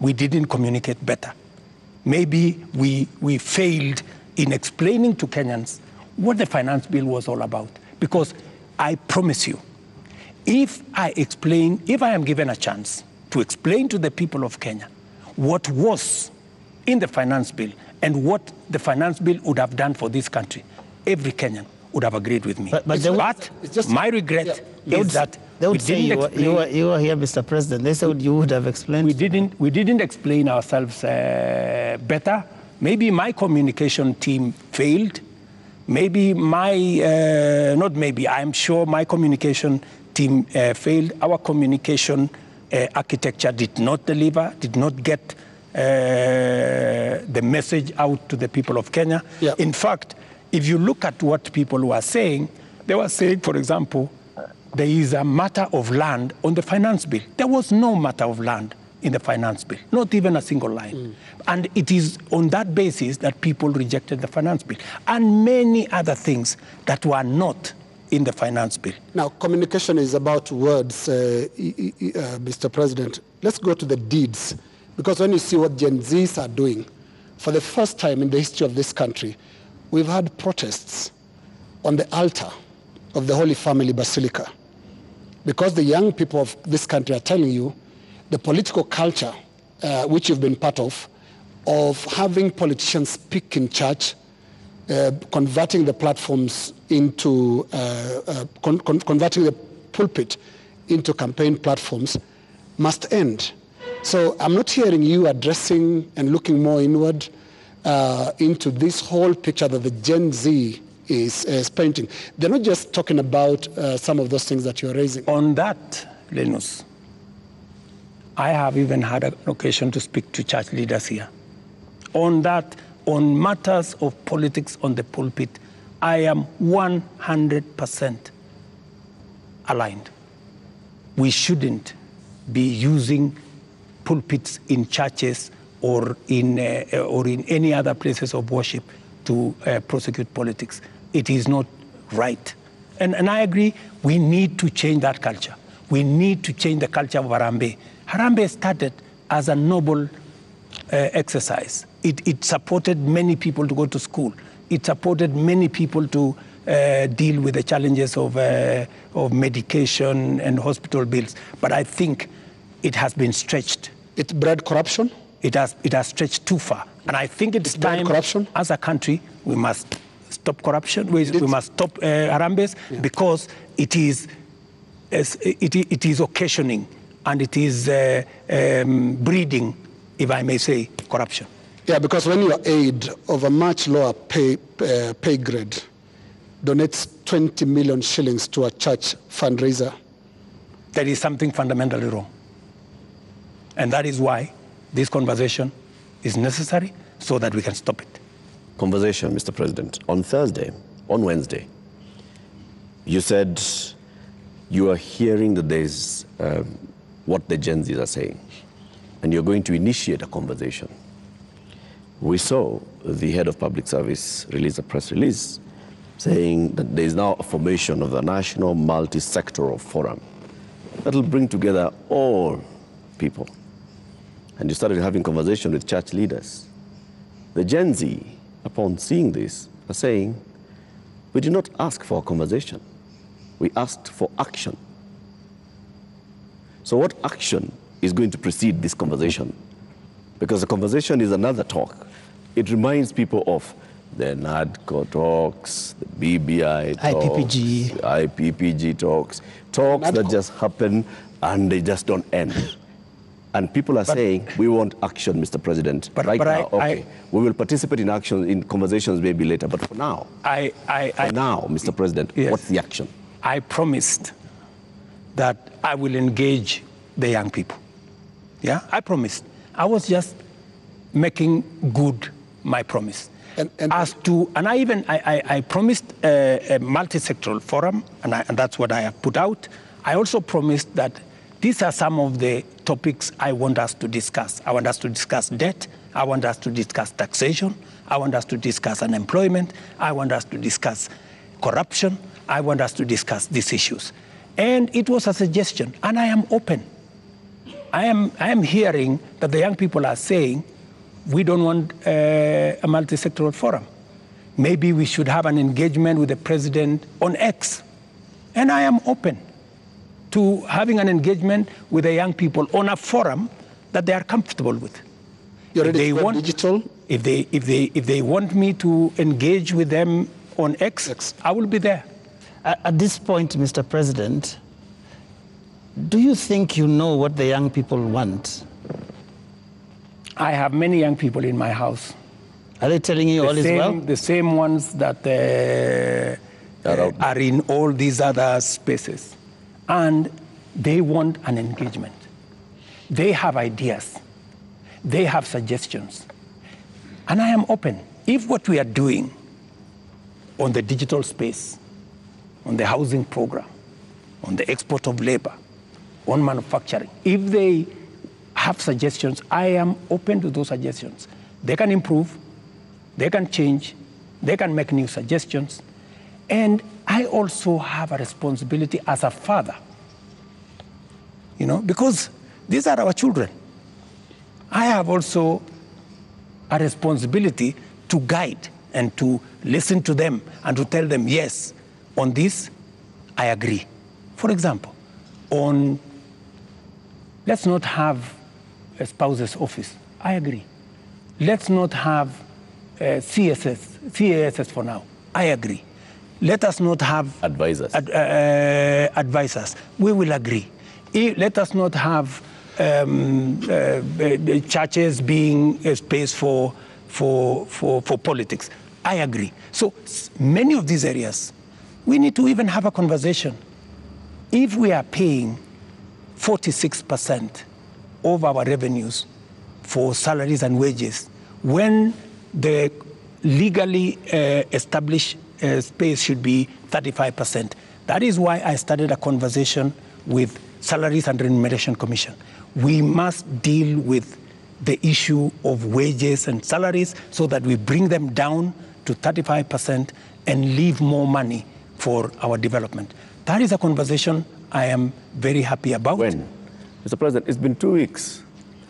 we didn't communicate better. Maybe we, we failed in explaining to Kenyans what the finance bill was all about. Because I promise you, if I explain, if I am given a chance to explain to the people of Kenya what was in the finance bill and what the finance bill would have done for this country, every Kenyan would have agreed with me. But- but But just- my regret Yeah. Is that they we would say you were, you, were, you were here, Mr. President. They said you would have explained. we didn't we didn't explain ourselves uh, better maybe my communication team failed maybe my uh, not maybe i'm sure my communication team uh, failed our communication uh, architecture did not deliver, did not get uh, the message out to the people of Kenya. Yeah. In fact, if you look at what people were saying, they were saying, for example, there is a matter of land on the finance bill. There was no matter of land in the finance bill, not even a single line. And it is on that basis that people rejected the finance bill and many other things that were not in the finance bill. Now, communication is about words, uh, uh, Mr. President. Let's go to the deeds. Because when you see what Gen Zs are doing, for the first time in the history of this country, we've had protests on the altar of the Holy Family Basilica. Because the young people of this country are telling you the political culture, uh, which you've been part of, of having politicians speak in church, uh, converting the platforms into uh, uh, con- con- converting the pulpit into campaign platforms must end. So I'm not hearing you addressing and looking more inward uh, into this whole picture that the Gen Z is, is painting. They're not just talking about uh, some of those things that you're raising. On that, Linus, I have even had an occasion to speak to church leaders here. On that, on matters of politics on the pulpit, I am 100% aligned. We shouldn't be using pulpits in churches or in, uh, or in any other places of worship to uh, prosecute politics. It is not right. And, and I agree, we need to change that culture. We need to change the culture of Harambee. Harambee started as a noble uh, exercise. It, it supported many people to go to school. It supported many people to uh, deal with the challenges of, uh, of medication and hospital bills. But I think it has been stretched. It bred corruption. It has, it has stretched too far. And I think it's It's time, corruption? as a country, we must stop corruption. We, we must stop uh, Harambees because it is, it, it is occasioning and it is uh, um, breeding, if I may say, corruption. Yeah, because when your aide of a much lower pay, uh, pay grade donates 20 million shillings to a church fundraiser, There is something fundamentally wrong. And that is why this conversation is necessary so that we can stop it. conversation, Mr. President. On Thursday, on Wednesday, you said you are hearing that there's um, what the Gen Zs are saying, and you're going to initiate a conversation. We saw the head of public service release a press release saying that there is now a formation of the National Multi-Sectoral Forum that will bring together all people. And you started having conversation with church leaders. The Gen Z, upon seeing this, are saying, we did not ask for a conversation. We asked for action. So, what action is going to precede this conversation? Because the conversation is another talk. It reminds people of the NADCO talks, the BBI talks, IPPG. the IPPG talks, talks that just happen and they just don't end. And people are saying, we want action, Mr. President. But- right but I- now, okay. I- we will participate in action, in conversations maybe later. But for now, I, I, for I, now, Mr. President, Yes. what's the action? I promised that I will engage the young people. Yeah, I promised. I was just making good my promise. And- and- As to, and I even I, I, I promised a, a multi-sectoral forum, and, I, and that's what I have put out. I also promised that these are some of the topics I want us to discuss. I want us to discuss debt. I want us to discuss taxation. I want us to discuss unemployment. I want us to discuss corruption. I want us to discuss these issues. And it was a suggestion, and I am open. I am, I am hearing that the young people are saying, we don't want uh, a multi-sectoral forum. Maybe we should have an engagement with the president on X. And I am open to having an engagement with the young people on a forum that they are comfortable with. you If they want- digital. If they, if, they, if they want me to engage with them on X, X. I will be there. At, at this point, Mr. President, do you think you know what the young people want? I have many young people in my house. Are they telling you all the is same, well? The same ones that uh, Are uh, are in all these other spaces. And they want an engagement. They have ideas, they have suggestions. And I am open. If what we are doing on the digital space, on the housing program, on the export of labor, on manufacturing, if they have suggestions, I am open to those suggestions. They can improve, they can change, they can make new suggestions. And I also have a responsibility as a father, you know, because these are our children. I have also a responsibility to guide and to listen to them and to tell them, yes, on this, I agree. For example, on let's not have a spouse's office. I agree. Let's not have uh, CSS, CASS for now. I agree. Let us not have Advisors. ad- uh, advisors. We will agree. Let us not have um, uh, uh, churches being a space for, for, for, for politics. I agree. So many of these areas, we need to even have a conversation. If we are paying 46% of our revenues for salaries and wages, when the legally uh, established uh, space should be 35%. That is why I started a conversation with Salaries and Remuneration Commission. We must deal with the issue of wages and salaries so that we bring them down to 35% and leave more money for our development. That is a conversation I am very happy about. When? Mr. President, it's been two weeks.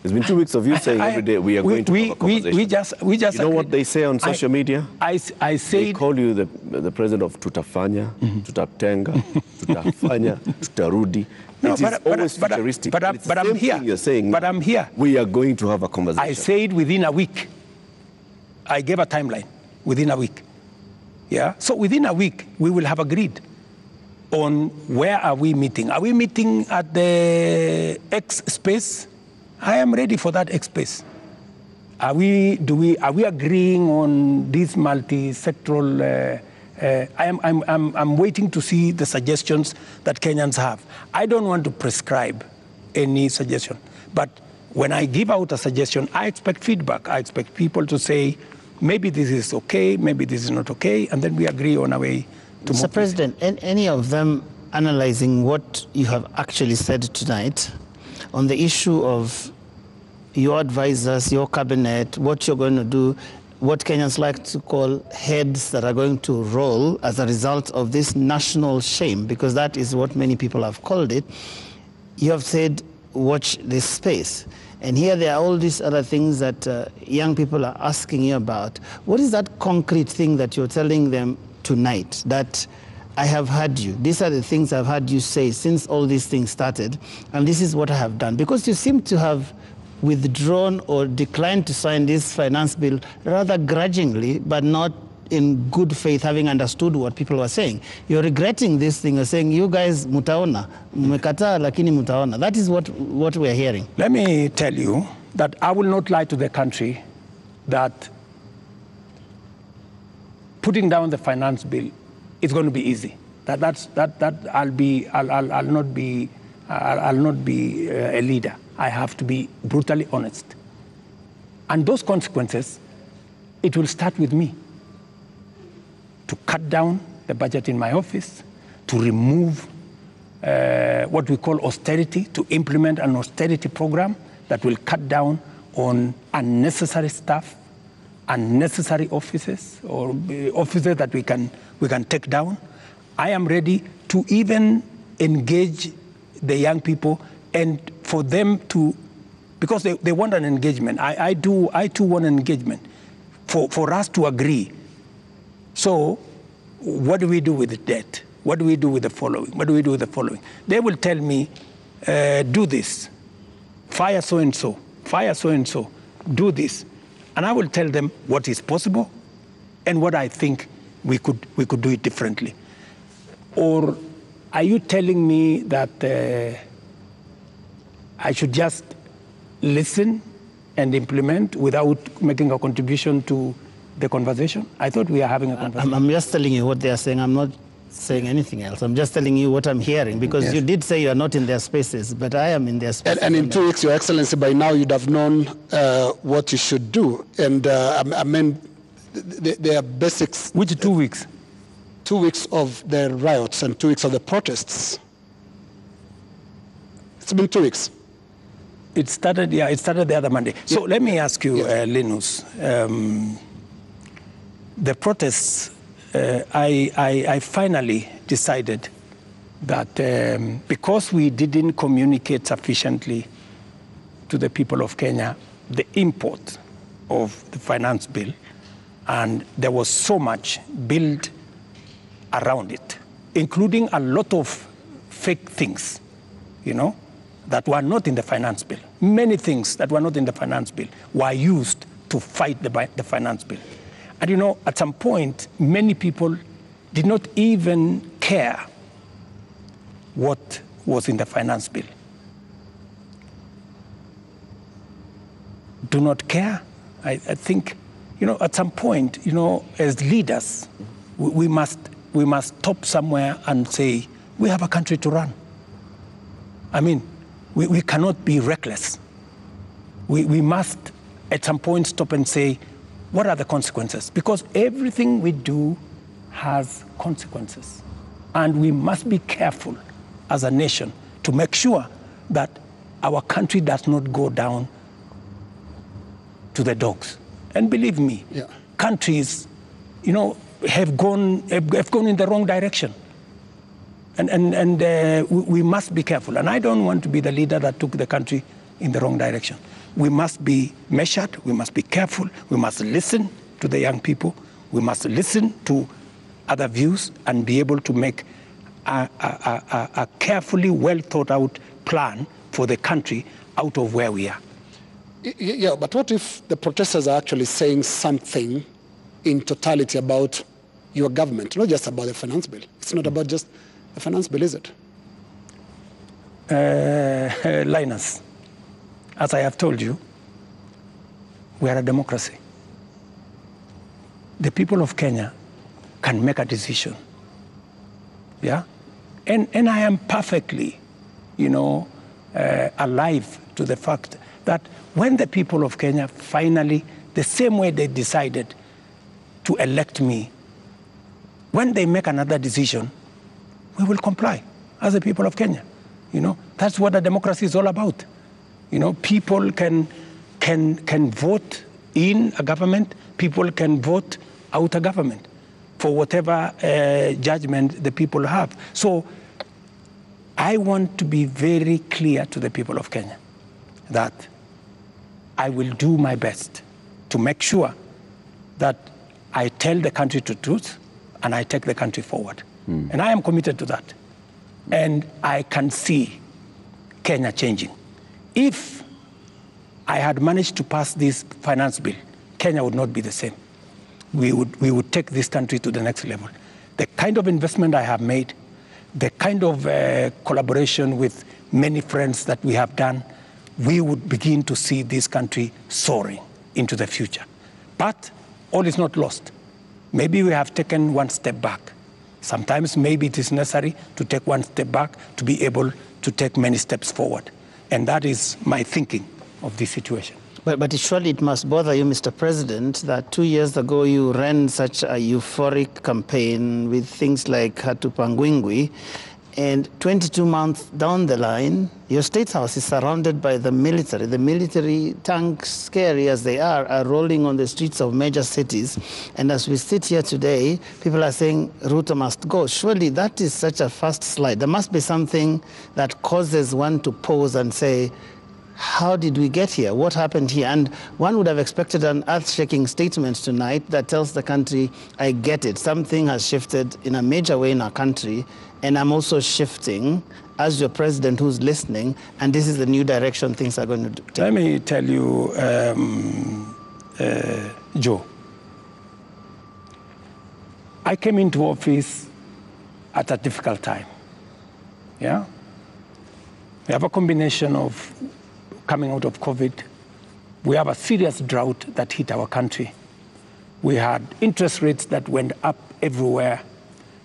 It's been two weeks of you saying I- every day we are going to we, have a conversation. we just, we just you know what they say on I- social media? I, I They said, call you the, the president of tutafanya, mm-hmm. tutatenga, tutafanya, tutarudi. No, it is but- but- always but- futuristic. but I'm- but I'm here. You're saying, But I'm here. We are going to have a conversation. I said within a week. I gave a timeline within a week. Yeah. So within a week, we will have agreed on where are we meeting. Are we meeting at the X space? I am ready for that X space. Are we, do we, are we agreeing on this multi-sectoral? Uh, uh, I am, I'm, I'm, I'm waiting to see the suggestions that Kenyans have. I don't want to prescribe any suggestion, but when I give out a suggestion, I expect feedback. I expect people to say, maybe this is okay, maybe this is not okay, and then we agree on a way to Mr. President, an- any of them analyzing what you have actually said tonight on the issue of your advisors, your cabinet, what you're going to do, what Kenyans like to call heads that are going to roll as a result of this national shame, because that is what many people have called it. You have said, watch this space. And here there are all these other things that uh, young people are asking you about. What is that concrete thing that you're telling them tonight that I have heard you? These are the things I've heard you say since all these things started, and this is what I have done. Because you seem to have withdrawn or declined to sign this finance bill rather grudgingly, but not in good faith, having understood what people were saying. You're regretting this thing. You're saying, you guys, mutaona, mmekataa lakini mutaona. That is what, what we're hearing. Let me tell you that I will not lie to the country that putting down the finance bill is going to be easy. That, that's, that, that I'll, be, I'll, I'll, I'll not be, I'll, I'll not be uh, a leader. I have to be brutally honest. And those consequences, it will start with me to cut down the budget in my office, to remove uh, what we call austerity, to implement an austerity program that will cut down on unnecessary staff, unnecessary offices, or uh, offices that we can, we can take down. I am ready to even engage the young people and for them to, because they, they want an engagement. I, I, do, I too want an engagement. For, for us to agree so, what do we do with debt? What do we do with the following? What do we do with the following? They will tell me, uh, do this, fire so and so, fire so and so, do this. And I will tell them what is possible and what I think we could, we could do it differently. Or are you telling me that uh, I should just listen and implement without making a contribution to the conversation? I thought we are having a conversation. I'm, I'm just telling you what they are saying. I'm not saying anything else. I'm just telling you what I'm hearing because Yes. you did say you are not in their spaces, but I am in their spaces. And, and in two weeks, Your Excellency, by now you'd have known uh, what you should do. And uh, I, I mean, th- th- there are basics. Which two weeks? Two weeks of the riots and two weeks of the protests. It's been two weeks. It started, yeah, it started the other Monday. So let me ask you, Yes. uh, Linus. Um, the protests, uh, I, I, I finally decided that um, because we didn't communicate sufficiently to the people of Kenya the import of the finance bill, and there was so much built around it, including a lot of fake things, you know, that were not in the finance bill. Many things that were not in the finance bill were used to fight the, the finance bill. And you know, at some point, many people did not even care what was in the finance bill. Do not care. I, I think, you know, at some point, you know, as leaders, we, we must we must stop somewhere and say we have a country to run. I mean, we, we cannot be reckless. We, we must at some point stop and say, what are the consequences? Because everything we do has consequences. And we must be careful as a nation to make sure that our country does not go down to the dogs. And believe me, Yeah. countries, you know, have gone, have, gone in the wrong direction. And, and, and uh, we, we must be careful. And I don't want to be the leader that took the country in the wrong direction. We must be measured, we must be careful, we must listen to the young people, we must listen to other views and be able to make a, a, a, a- carefully well thought out plan for the country out of where we are. Yeah, but what if the protesters are actually saying something in totality about your government, not just about the finance bill? It's not about just the finance bill, is it? uh, Linus, as I have told you, we are a democracy. The people of Kenya can make a decision. Yeah? And, and I am perfectly, you know, uh, alive to the fact that when the people of Kenya finally, the same way they decided to elect me, when they make another decision, we will comply as the people of Kenya. You know, that's what a democracy is all about. You know, people can can can vote in a government, people can vote out a government for whatever uh, judgment the people have. So I want to be very clear to the people of Kenya that I will do my best to make sure that I tell the country the truth and I take the country forward. And I am committed to that. And I can see Kenya changing. If I had managed to pass this finance bill, Kenya would not be the same. We would, we would take this country to the next level. The kind of investment I have made, the kind of uh, collaboration with many friends that we have done, we would begin to see this country soaring into the future. But all is not lost. Maybe we have taken one step back. Sometimes maybe it is necessary to take one step back to be able to take many steps forward. And that is my thinking of this situation. But, but surely it must bother you, Mr. President, that two years ago you ran such a euphoric campaign with things like Hatupangwingwi, and 22 months down the line, your state house is surrounded by the military. The military tanks, scary as they are, are rolling on the streets of major cities. And as we sit here today, people are saying Ruto must go. Surely that is such a fast slide. There must be something that causes one to pause and say, how did we get here? What happened here? And one would have expected an earth shaking statement tonight that tells the country, I get it. Something has shifted in a major way in our country, and I'm also shifting as your president who's listening, and this is the new direction things are going to take. Let me tell you, um, uh, Joe. I came into office at a difficult time. Yeah? We have a combination of coming out of COVID. We have a serious drought that hit our country. We had interest rates that went up everywhere.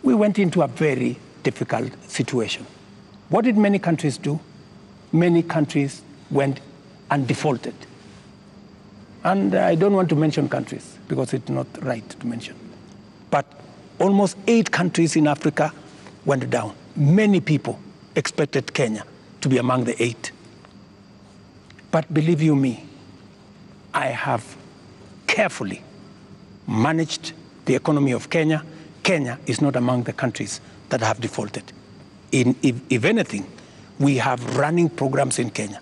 we went into a very difficult situation. What did many countries do? Many countries went and defaulted. And I don't want to mention countries because it's not right to mention. But almost eight countries in Africa went down. Many people expected Kenya to be among the eight. But believe you me, I have carefully managed the economy of Kenya. Kenya is not among the countries that have defaulted. In, if, if anything, we have running programs in Kenya.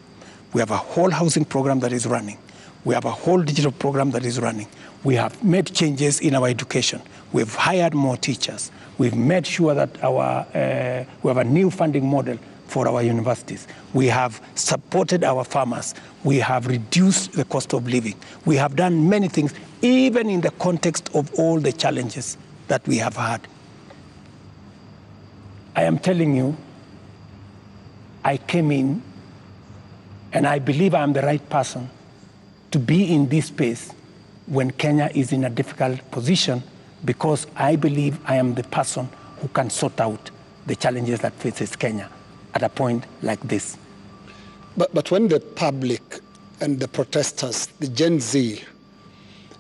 We have a whole housing program that is running. We have a whole digital program that is running. We have made changes in our education. We've hired more teachers. We've made sure that our, uh, we have a new funding model for our universities. We have supported our farmers. We have reduced the cost of living. We have done many things, even in the context of all the challenges that we have had. I am telling you, I came in and I believe I am the right person to be in this space when Kenya is in a difficult position because I believe I am the person who can sort out the challenges that faces Kenya at a point like this. But, but when the public and the protesters, the Gen Z,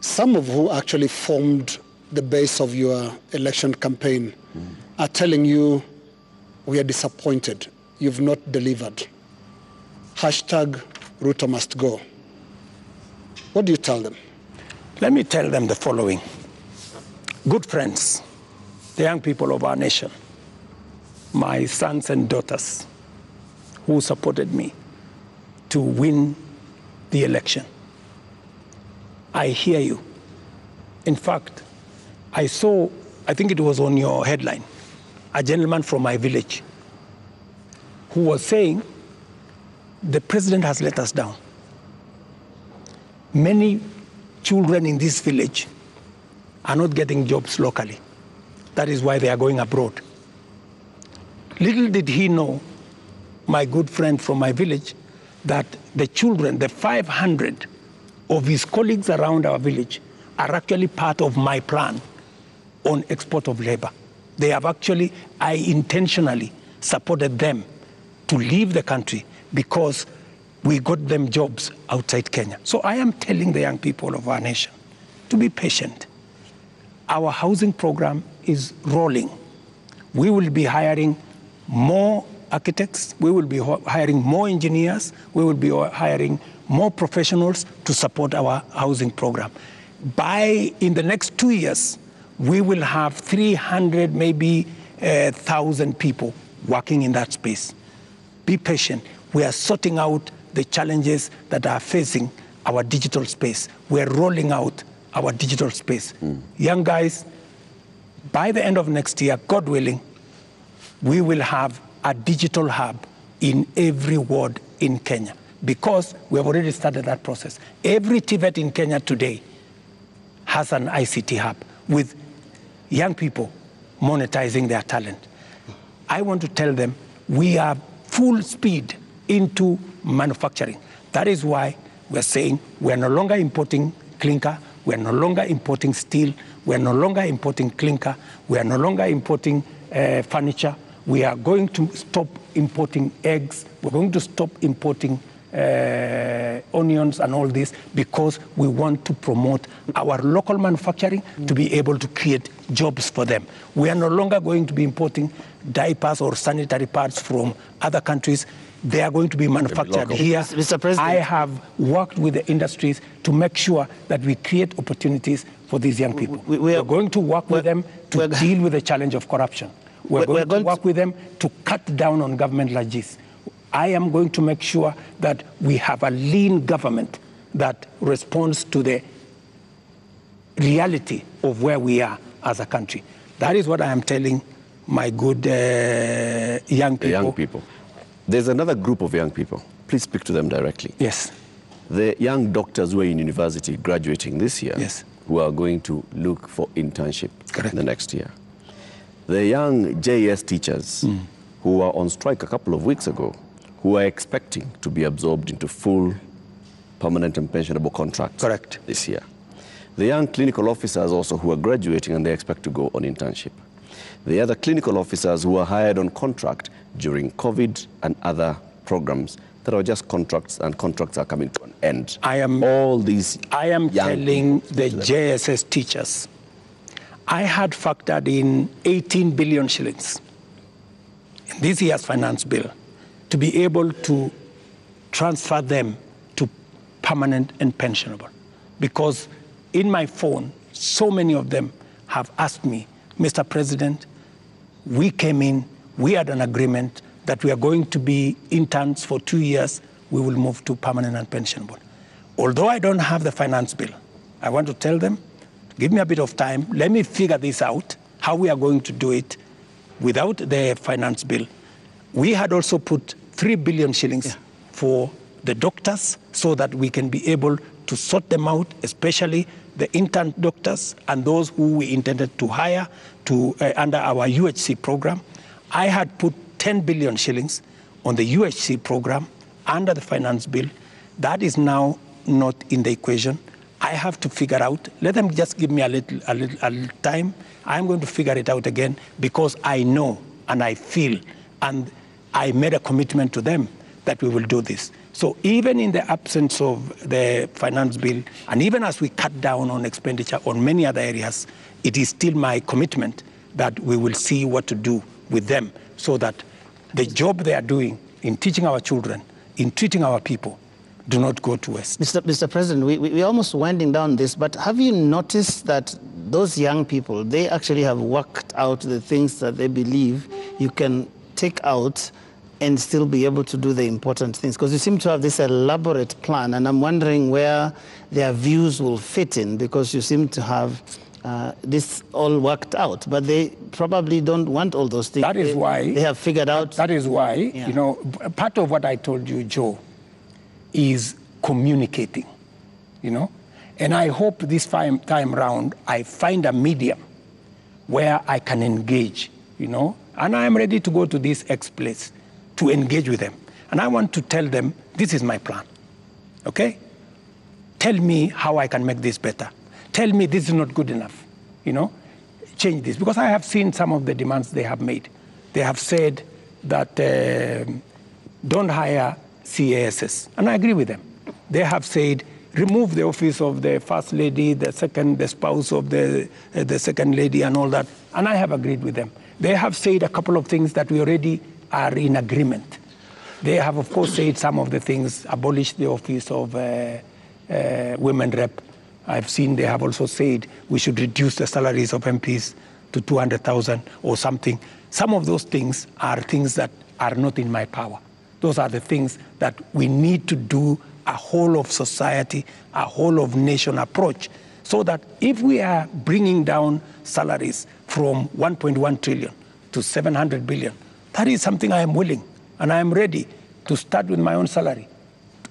some of who actually formed the base of your election campaign, are telling you, we are disappointed, you've not delivered. Hashtag Ruto must go. What do you tell them? Let me tell them the following. Good friends, the young people of our nation, my sons and daughters who supported me to win the election. I hear you. In fact, I saw, I think it was on your headline, a gentleman from my village who was saying, the president has let us down. Many children in this village are not getting jobs locally. That is why they are going abroad. Little did he know, my good friend from my village, that the children, the 500 of his colleagues around our village, are actually part of my plan on export of labor. They have actually, I intentionally supported them to leave the country because we got them jobs outside Kenya. So I am telling the young people of our nation to be patient. Our housing program is rolling. We will be hiring more architects, we will be hiring more engineers, we will be hiring more professionals to support our housing program. By in the next two years, we will have 300, maybe uh, 1,000 people working in that space. Be patient. We are sorting out the challenges that are facing our digital space. We are rolling out our digital space. Mm. Young guys, by the end of next year, God willing, we will have a digital hub in every ward in Kenya because we have already started that process. Every TVET in Kenya today has an ICT hub with young people monetizing their talent. I want to tell them we are full speed into manufacturing. That is why we're saying we're no longer importing clinker, we're no longer importing steel, we're no longer importing clinker, we are no longer importing uh, furniture. We are going to stop importing eggs, we're going to stop importing uh, onions and all this because we want to promote our local manufacturing mm. to be able to create jobs for them. We are no longer going to be importing diapers or sanitary parts from other countries. They are going to be manufactured here. Mr. President. I have worked with the industries to make sure that we create opportunities for these young people. We- we are- are going to work with them to deal with the challenge of corruption. We're We're- going we're to going to- work with them to cut down on government like this. I am going to make sure that we have a lean government that responds to the reality of where we are as a country. That is what I am telling my good uh, young The people. young people. There's another group of young people. Please speak to them directly. Yes. The young doctors who are in university graduating this year, Yes. who are going to look for internship Correct. the next year. The young JS teachers hmm. who were on strike a couple of weeks ago, who are expecting to be absorbed into full permanent and pensionable contracts Correct. this year. The young clinical officers also who are graduating and they expect to go on internship. The other clinical officers who were hired on contract during COVID and other programs that are just contracts and contracts are coming to an end. I am- all these. I am telling the JSS teachers, I had factored in 18 billion shillings in this year's finance bill to be able to transfer them to permanent and pensionable. Because in my phone, so many of them have asked me, Mr. President, we came in, we had an agreement that we are going to be interns for two years, we will move to permanent and pensionable. Although I don't have the finance bill, I want to tell them, give me a bit of time, let me figure this out, how we are going to do it without the finance bill. We had also put 3 billion shillings for the doctors so that we can be able to sort them out, especially the intern doctors and those who we intended to hire to, uh, under our UHC program. I had put 10 billion shillings on the UHC program under the finance bill. That is now not in the equation. I have to figure out. Let them just give me a little, a little, a little time. I'm going to figure it out again because I know and I feel, and I made a commitment to them that we will do this. So even in the absence of the finance bill, and even as we cut down on expenditure on many other areas, it is still my commitment that we will see what to do with them so that the job they are doing in teaching our children, in treating our people, do not go to waste. Mr. Mr. President, we, we, we're almost winding down this, but have you noticed that those young people, they actually have worked out the things that they believe you can take out and still be able to do the important things? Because you seem to have this elaborate plan, and I'm wondering where their views will fit in, because you seem to have uh, this all worked out, but they probably don't want all those things. That is They- why they have figured out. That is why, Yeah. you know, part of what I told you, Joe, is communicating, you know. And I hope this time, time round I find a medium where I can engage, you know. And I am ready to go to this X place to engage with them. And I want to tell them, this is my plan, okay? Tell me how I can make this better. Tell me this is not good enough, you know? Change this. Because I have seen some of the demands they have made. They have said that um don't hire CASs. And I agree with them. They have said remove the office of the first lady, the second, the spouse of the, uh, the second lady, and all that. And I have agreed with them. They have said a couple of things that we already are in agreement. They have, of course, said some of the things, abolish the office of uh, uh, women rep. I've seen they have also said we should reduce the salaries of MPs to 200,000 or something. Some of those things are things that are not in my power. Those are the things that we need to do a whole of society, a whole of nation approach, so that if we are bringing down salaries from 1.1 trillion to 700 billion, that is something I am willing and I am ready to start with my own salary,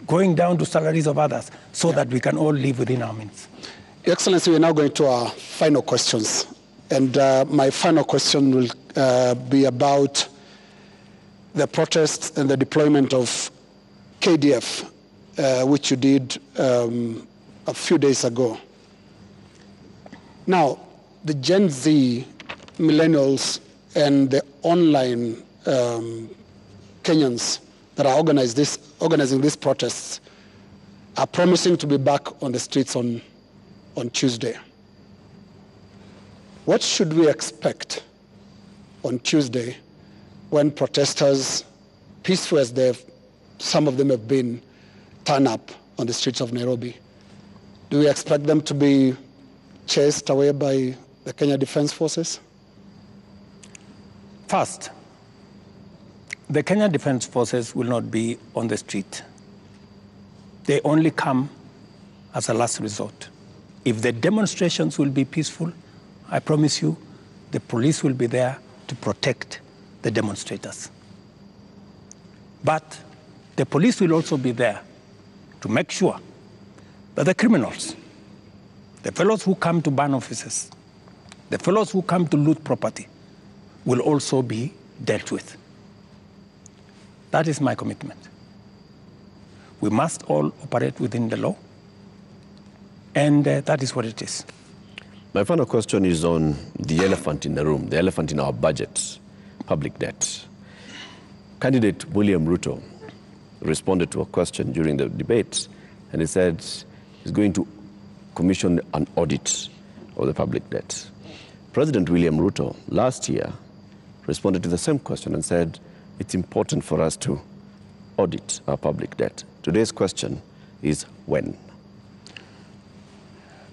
going down to salaries of others, so that we can all live within our means. Your Excellency, we're now going to our final questions. And uh, my final question will uh, be about the protests and the deployment of KDF, uh, which you did um, a few days ago. Now, the Gen Z, millennials, and the online um, Kenyans that are this, organizing these protests are promising to be back on the streets on, on Tuesday. What should we expect on Tuesday when protesters, peaceful as they've, some of them have been, turn up on the streets of Nairobi? Do we expect them to be chased away by the Kenya Defense Forces? First, the Kenya Defense Forces will not be on the street. They only come as a last resort. If the demonstrations will be peaceful, I promise you, the police will be there to protect the demonstrators. But the police will also be there to make sure that the criminals, the fellows who come to burn offices, the fellows who come to loot property, will also be dealt with. That is my commitment. We must all operate within the law, and uh, that is what it is. My final question is on the elephant in the room, the elephant in our budget, public debt. Candidate William Ruto responded to a question during the debate, and he said he's going to commission an audit of the public debt. President William Ruto last year responded to the same question and said it's important for us to audit our public debt. Today's question is when?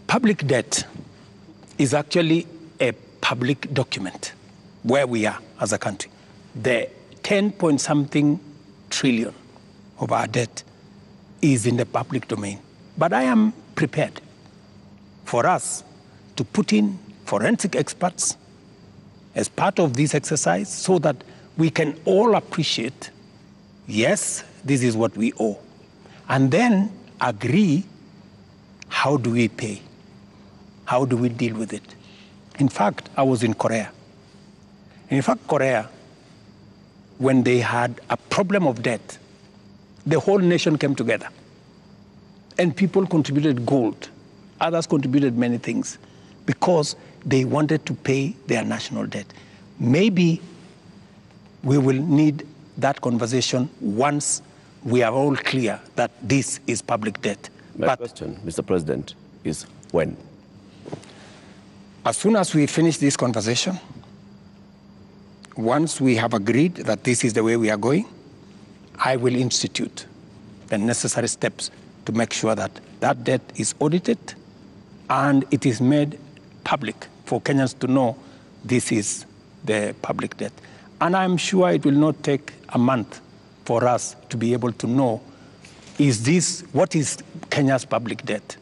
Public debt is actually a public document where we are as a country. The 10 point something trillion of our debt is in the public domain. But I am prepared for us to put in forensic experts as part of this exercise so that we can all appreciate yes, this is what we owe. And then agree how do we pay? How do we deal with it? In fact, I was in Korea. In fact, Korea, when they had a problem of debt, the whole nation came together. And people contributed gold, others contributed many things because they wanted to pay their national debt. Maybe we will need that conversation once we are all clear that this is public debt. My but question, Mr. President, is when? as soon as we finish this conversation, once we have agreed that this is the way we are going, I will institute the necessary steps to make sure that that debt is audited and it is made public for Kenyans to know this is the public debt. And I'm sure it will not take a month for us to be able to know is this what is Kenya's public debt?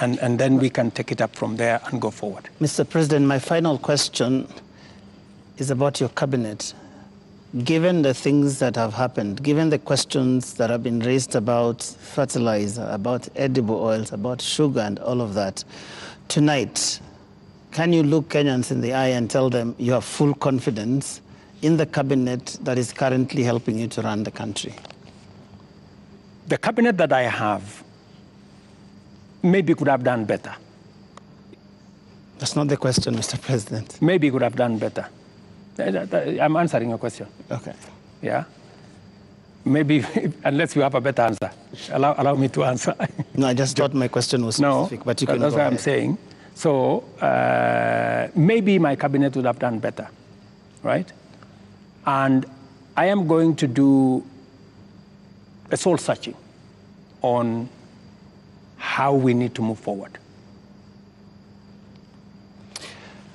And, and then we can take it up from there and go forward. Mr. President, my final question is about your cabinet. Given the things that have happened, given the questions that have been raised about fertilizer, about edible oils, about sugar, and all of that, tonight, can you look Kenyans in the eye and tell them you have full confidence in the cabinet that is currently helping you to run the country? The cabinet that I have maybe could have done better. That's not the question, Mr. President. Maybe could have done better. I'm answering your question. Okay. Yeah? Maybe, unless you have a better answer, allow, allow me to answer. No, I just thought my question was no, specific, but you can that's what I'm saying. So uh, maybe my cabinet would have done better, right? And I am going to do a soul searching on how we need to move forward.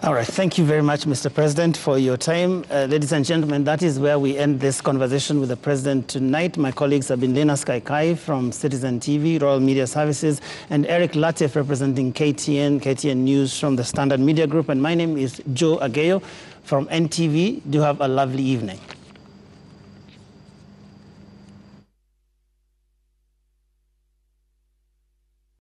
All right. Thank you very much, Mr. President, for your time. Uh, ladies and gentlemen, that is where we end this conversation with the President tonight. My colleagues have been Linus Kaikai from Citizen TV, Royal Media Services, and Eric Latiff representing KTN, KTN News from the Standard Media Group. And my name is Joe Ageyo from NTV. Do have a lovely evening.